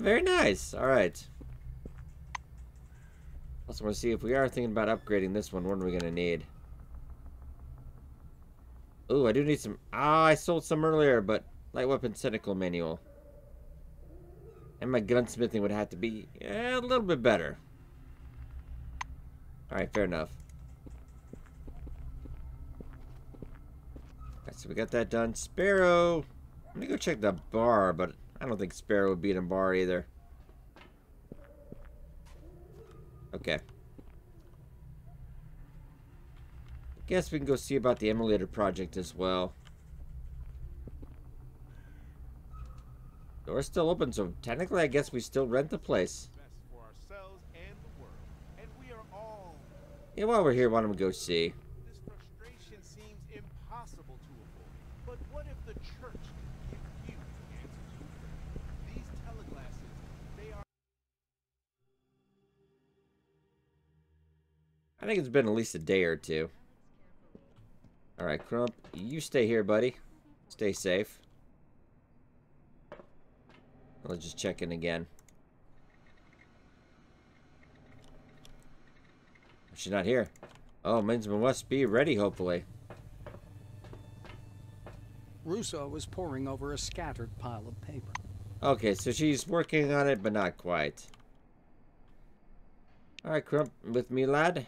Very nice. All right. Also want to see if we are thinking about upgrading this one. What are we going to need? Ooh, I do need some... Ah, I sold some earlier, but light weapon technical manual. And my gunsmithing would have to be eh, a little bit better. Alright, fair enough. Alright, so we got that done. Sparrow. Let me go check the bar, but I don't think Sparrow would beat him bar either. Okay. I Guess we can go see about the emulator project as well. Door's still open, so technically I guess we still rent the place. Yeah, while we're here, why don't we go see? This frustration seems impossible to avoid. But what if the church can give you answers? These teleglasses, they are I think it's been at least a day or two. Alright, Crump, you stay here, buddy. Stay safe. Let's just check in again. Oh, she's not here. Oh, we must be ready, hopefully. Russo was poring over a scattered pile of paper. Okay, so she's working on it, but not quite. Alright, Crump, with me, lad?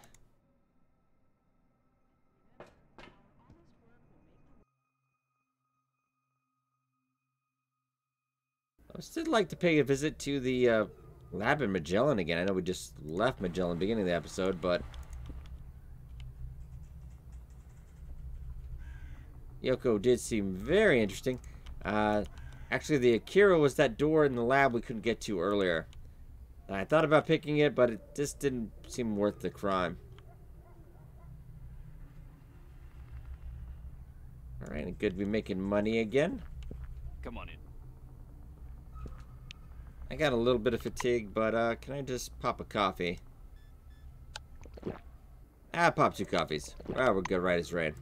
I would still like to pay a visit to the uh, lab in Magellan again. I know we just left Magellan beginning of the episode, but... Yoko did seem very interesting. Uh, actually, the Akira was that door in the lab we couldn't get to earlier. I thought about picking it, but it just didn't seem worth the crime. Alright, good to be making money again. Come on in. I got a little bit of fatigue, but uh, can I just pop a coffee? Ah, pop two coffees. Well, we're good right as rain.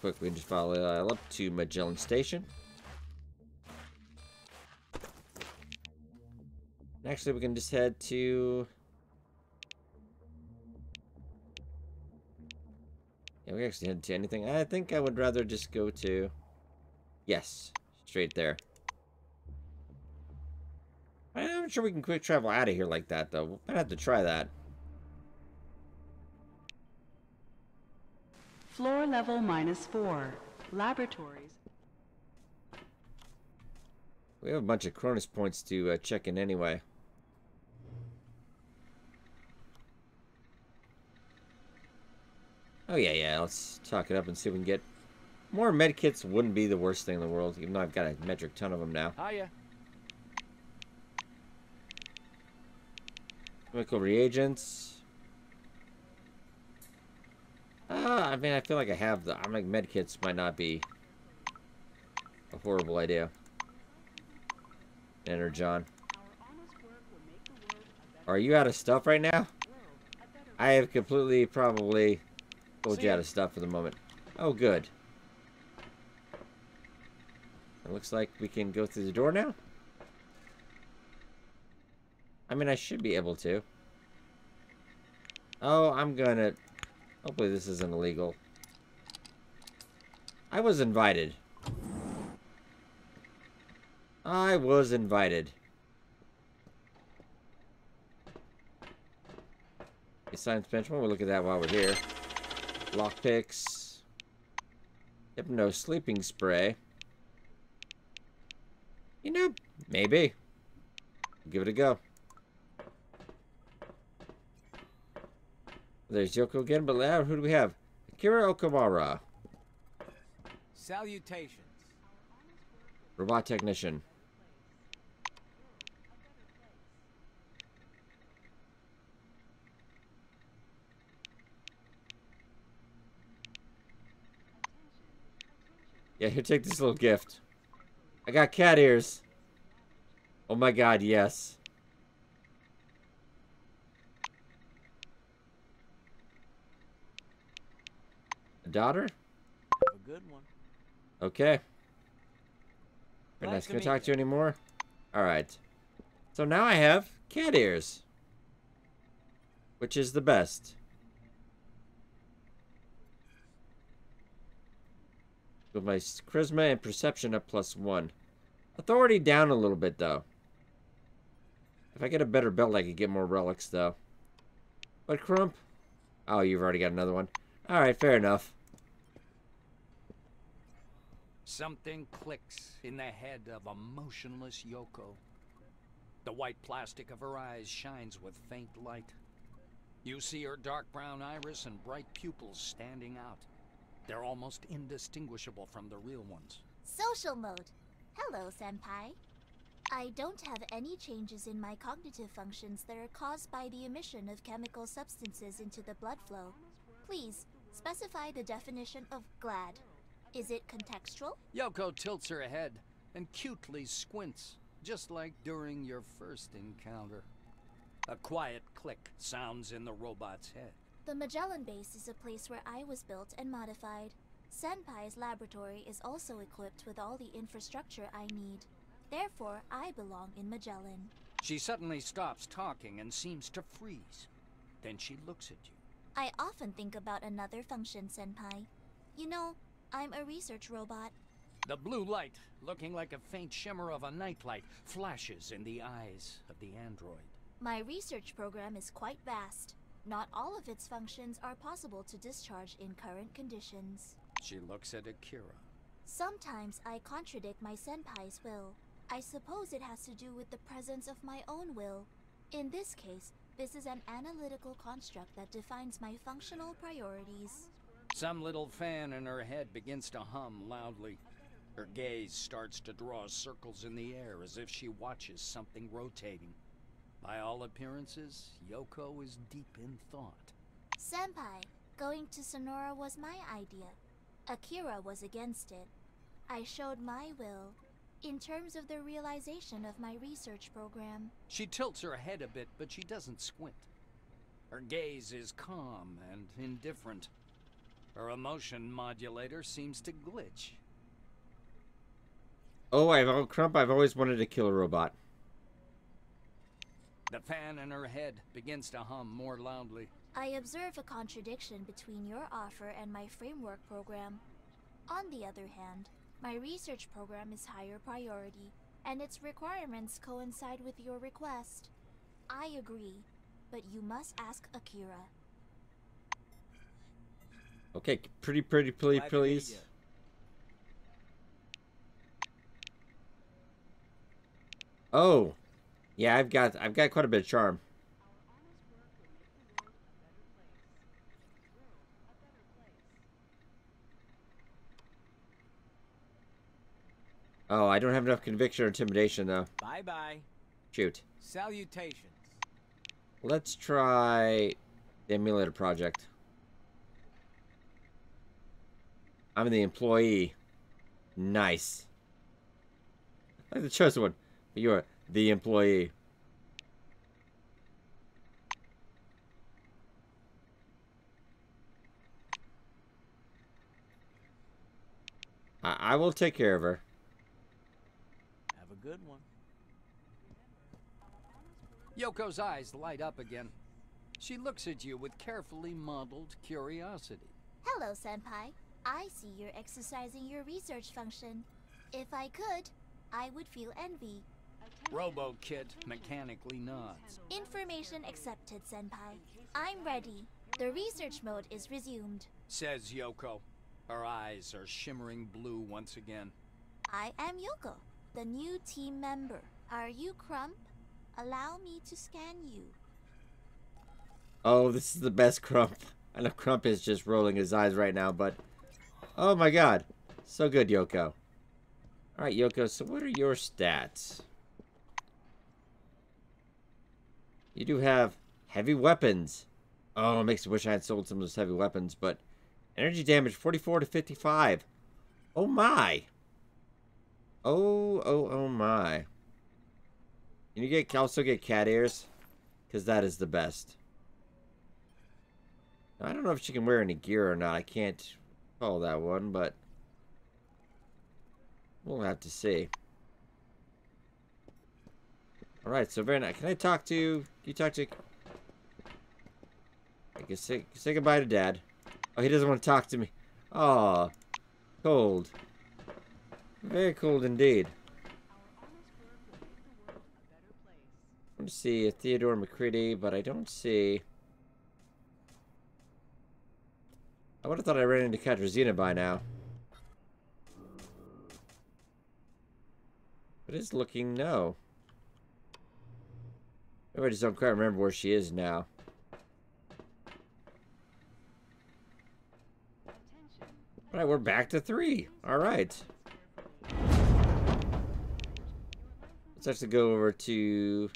Quickly just follow uh, up to Magellan Station. Actually, we can just head to... Yeah, we actually head to anything. I think I would rather just go to... Yes, straight there. I'm not sure we can quick travel out of here like that, though. We'll might have to try that. Floor level minus four. Laboratories. We have a bunch of Cronus points to uh, check in anyway. Oh, yeah, yeah. Let's talk it up and see if we can get... More medkits wouldn't be the worst thing in the world, even though I've got a metric ton of them now. Hiya. Chemical reagents. Ah, I mean, I feel like I have the... I'm like, medkits might not be a horrible idea. Energon. Are you out of stuff right now? I have completely probably told you out of stuff for the moment. Oh, good. It looks like we can go through the door now. I mean, I should be able to. Oh, I'm gonna... Hopefully this isn't illegal. I was invited. I was invited. A science benchmark. We'll look at that while we're here. Lockpicks. Hypno sleeping spray. You know, maybe. Give it a go. There's Yoko again, but now who do we have? Akira Okamura, Salutations. robot technician. Yeah, here, take this little gift. I got cat ears. Oh my god, yes. A daughter? A good one. Okay. Very nice. to Can I talk to you. you anymore? Alright. So now I have cat ears. Which is the best. With my charisma and perception up plus one. Authority down a little bit though. If I get a better belt I could get more relics though. But Crump? Oh, you've already got another one. Alright, fair enough. Something clicks in the head of a motionless Yoko. The white plastic of her eyes shines with faint light. You see her dark brown iris and bright pupils standing out. They're almost indistinguishable from the real ones. Social mode. Hello, Senpai. I don't have any changes in my cognitive functions that are caused by the emission of chemical substances into the blood flow. Please, specify the definition of glad. Is it contextual? Yoko tilts her head and cutely squints, just like during your first encounter. A quiet click sounds in the robot's head. The Magellan Base is a place where I was built and modified. Senpai's laboratory is also equipped with all the infrastructure I need. Therefore, I belong in Magellan. She suddenly stops talking and seems to freeze. Then she looks at you. I often think about another function, Senpai. You know, I'm a research robot. The blue light, looking like a faint shimmer of a nightlight, flashes in the eyes of the android. My research program is quite vast. Not all of its functions are possible to discharge in current conditions. She looks at Akira. Sometimes I contradict my senpai's will. I suppose it has to do with the presence of my own will. In this case, this is an analytical construct that defines my functional priorities. Some little fan in her head begins to hum loudly. Her gaze starts to draw circles in the air as if she watches something rotating. By all appearances, Yoko is deep in thought. Senpai, going to Sonora was my idea. Akira was against it. I showed my will in terms of the realization of my research program. She tilts her head a bit, but she doesn't squint. Her gaze is calm and indifferent. Her emotion modulator seems to glitch. Oh, I've oh, Crump, I've always wanted to kill a robot. The fan in her head begins to hum more loudly. I observe a contradiction between your offer and my framework program. On the other hand, my research program is higher priority, and its requirements coincide with your request. I agree, but you must ask Akira. Okay, pretty, pretty, please, Glad to meet please. Oh, yeah, I've got I've got quite a bit of charm. Oh, I don't have enough conviction or intimidation though. Bye bye. Shoot. Salutations. Let's try the emulator project. I'm the employee. Nice. I'm the chosen one. But you are the employee. I, I will take care of her. Have a good one. Yoko's eyes light up again. She looks at you with carefully modeled curiosity. Hello, Senpai. I see you're exercising your research function. If I could, I would feel envy. Robo Kid mechanically nods. Information accepted, Senpai. I'm ready. The research mode is resumed. Says Yoko. Her eyes are shimmering blue once again. I am Yoko, the new team member. Are you Crump? Allow me to scan you. Oh, this is the best Crump. I know Crump is just rolling his eyes right now, but... Oh my god. So good, Yoko. Alright, Yoko, so what are your stats? You do have heavy weapons. Oh, it makes me wish I had sold some of those heavy weapons, but... Energy damage, 44 to 55. Oh my. Oh, oh, oh my. Can you get also get cat ears? Because that is the best. I don't know if she can wear any gear or not. I can't call that one, but we'll have to see. All right, so very nice. Can I talk to you? Talk to? I can say say goodbye to Dad. Oh, he doesn't want to talk to me. Aw, cold. Very cold indeed. I want to see Theodore McCready, but I don't see. I would have thought I ran into Katarzyna by now. But it's looking no. I just don't quite remember where she is now. Alright, we're back to three. Alright. Let's actually go over to...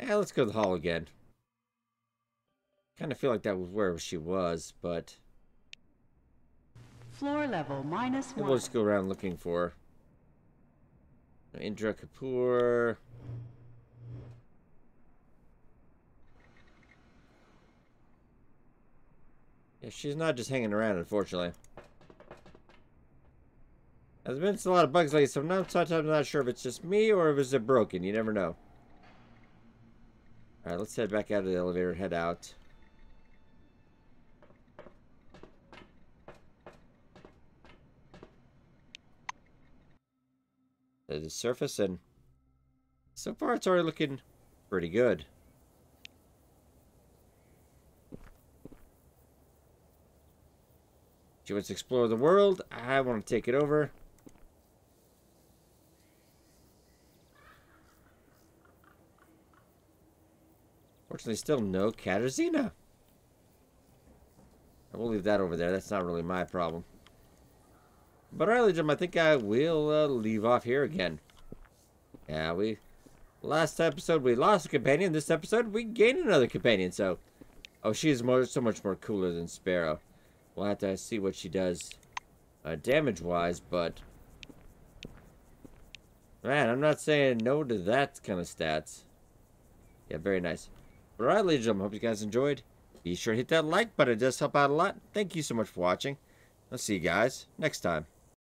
Yeah, let's go to the hall again. Kind of feel like that was where she was, but... Floor level minus one. We'll just go around looking for her. Indra Kapoor. Yeah, she's not just hanging around, unfortunately. There's been a lot of bugs lately, so I'm not, sometimes I'm not sure if it's just me or if it's broken. You never know. Alright, let's head back out of the elevator and head out. the surface, and so far it's already looking pretty good. She wants to explore the world. I want to take it over. Fortunately, still no Katarzyna. I will leave that over there. That's not really my problem. But alright, Jim, I think I will uh, leave off here again. Yeah, we... Last episode, we lost a companion. This episode, we gained another companion, so... Oh, she's more, so much more cooler than Sparrow. We'll have to see what she does uh, damage-wise, but... Man, I'm not saying no to that kind of stats. Yeah, very nice. But alright, ladies and gentlemen, hope you guys enjoyed. Be sure to hit that like button. It does help out a lot. Thank you so much for watching. I'll see you guys next time.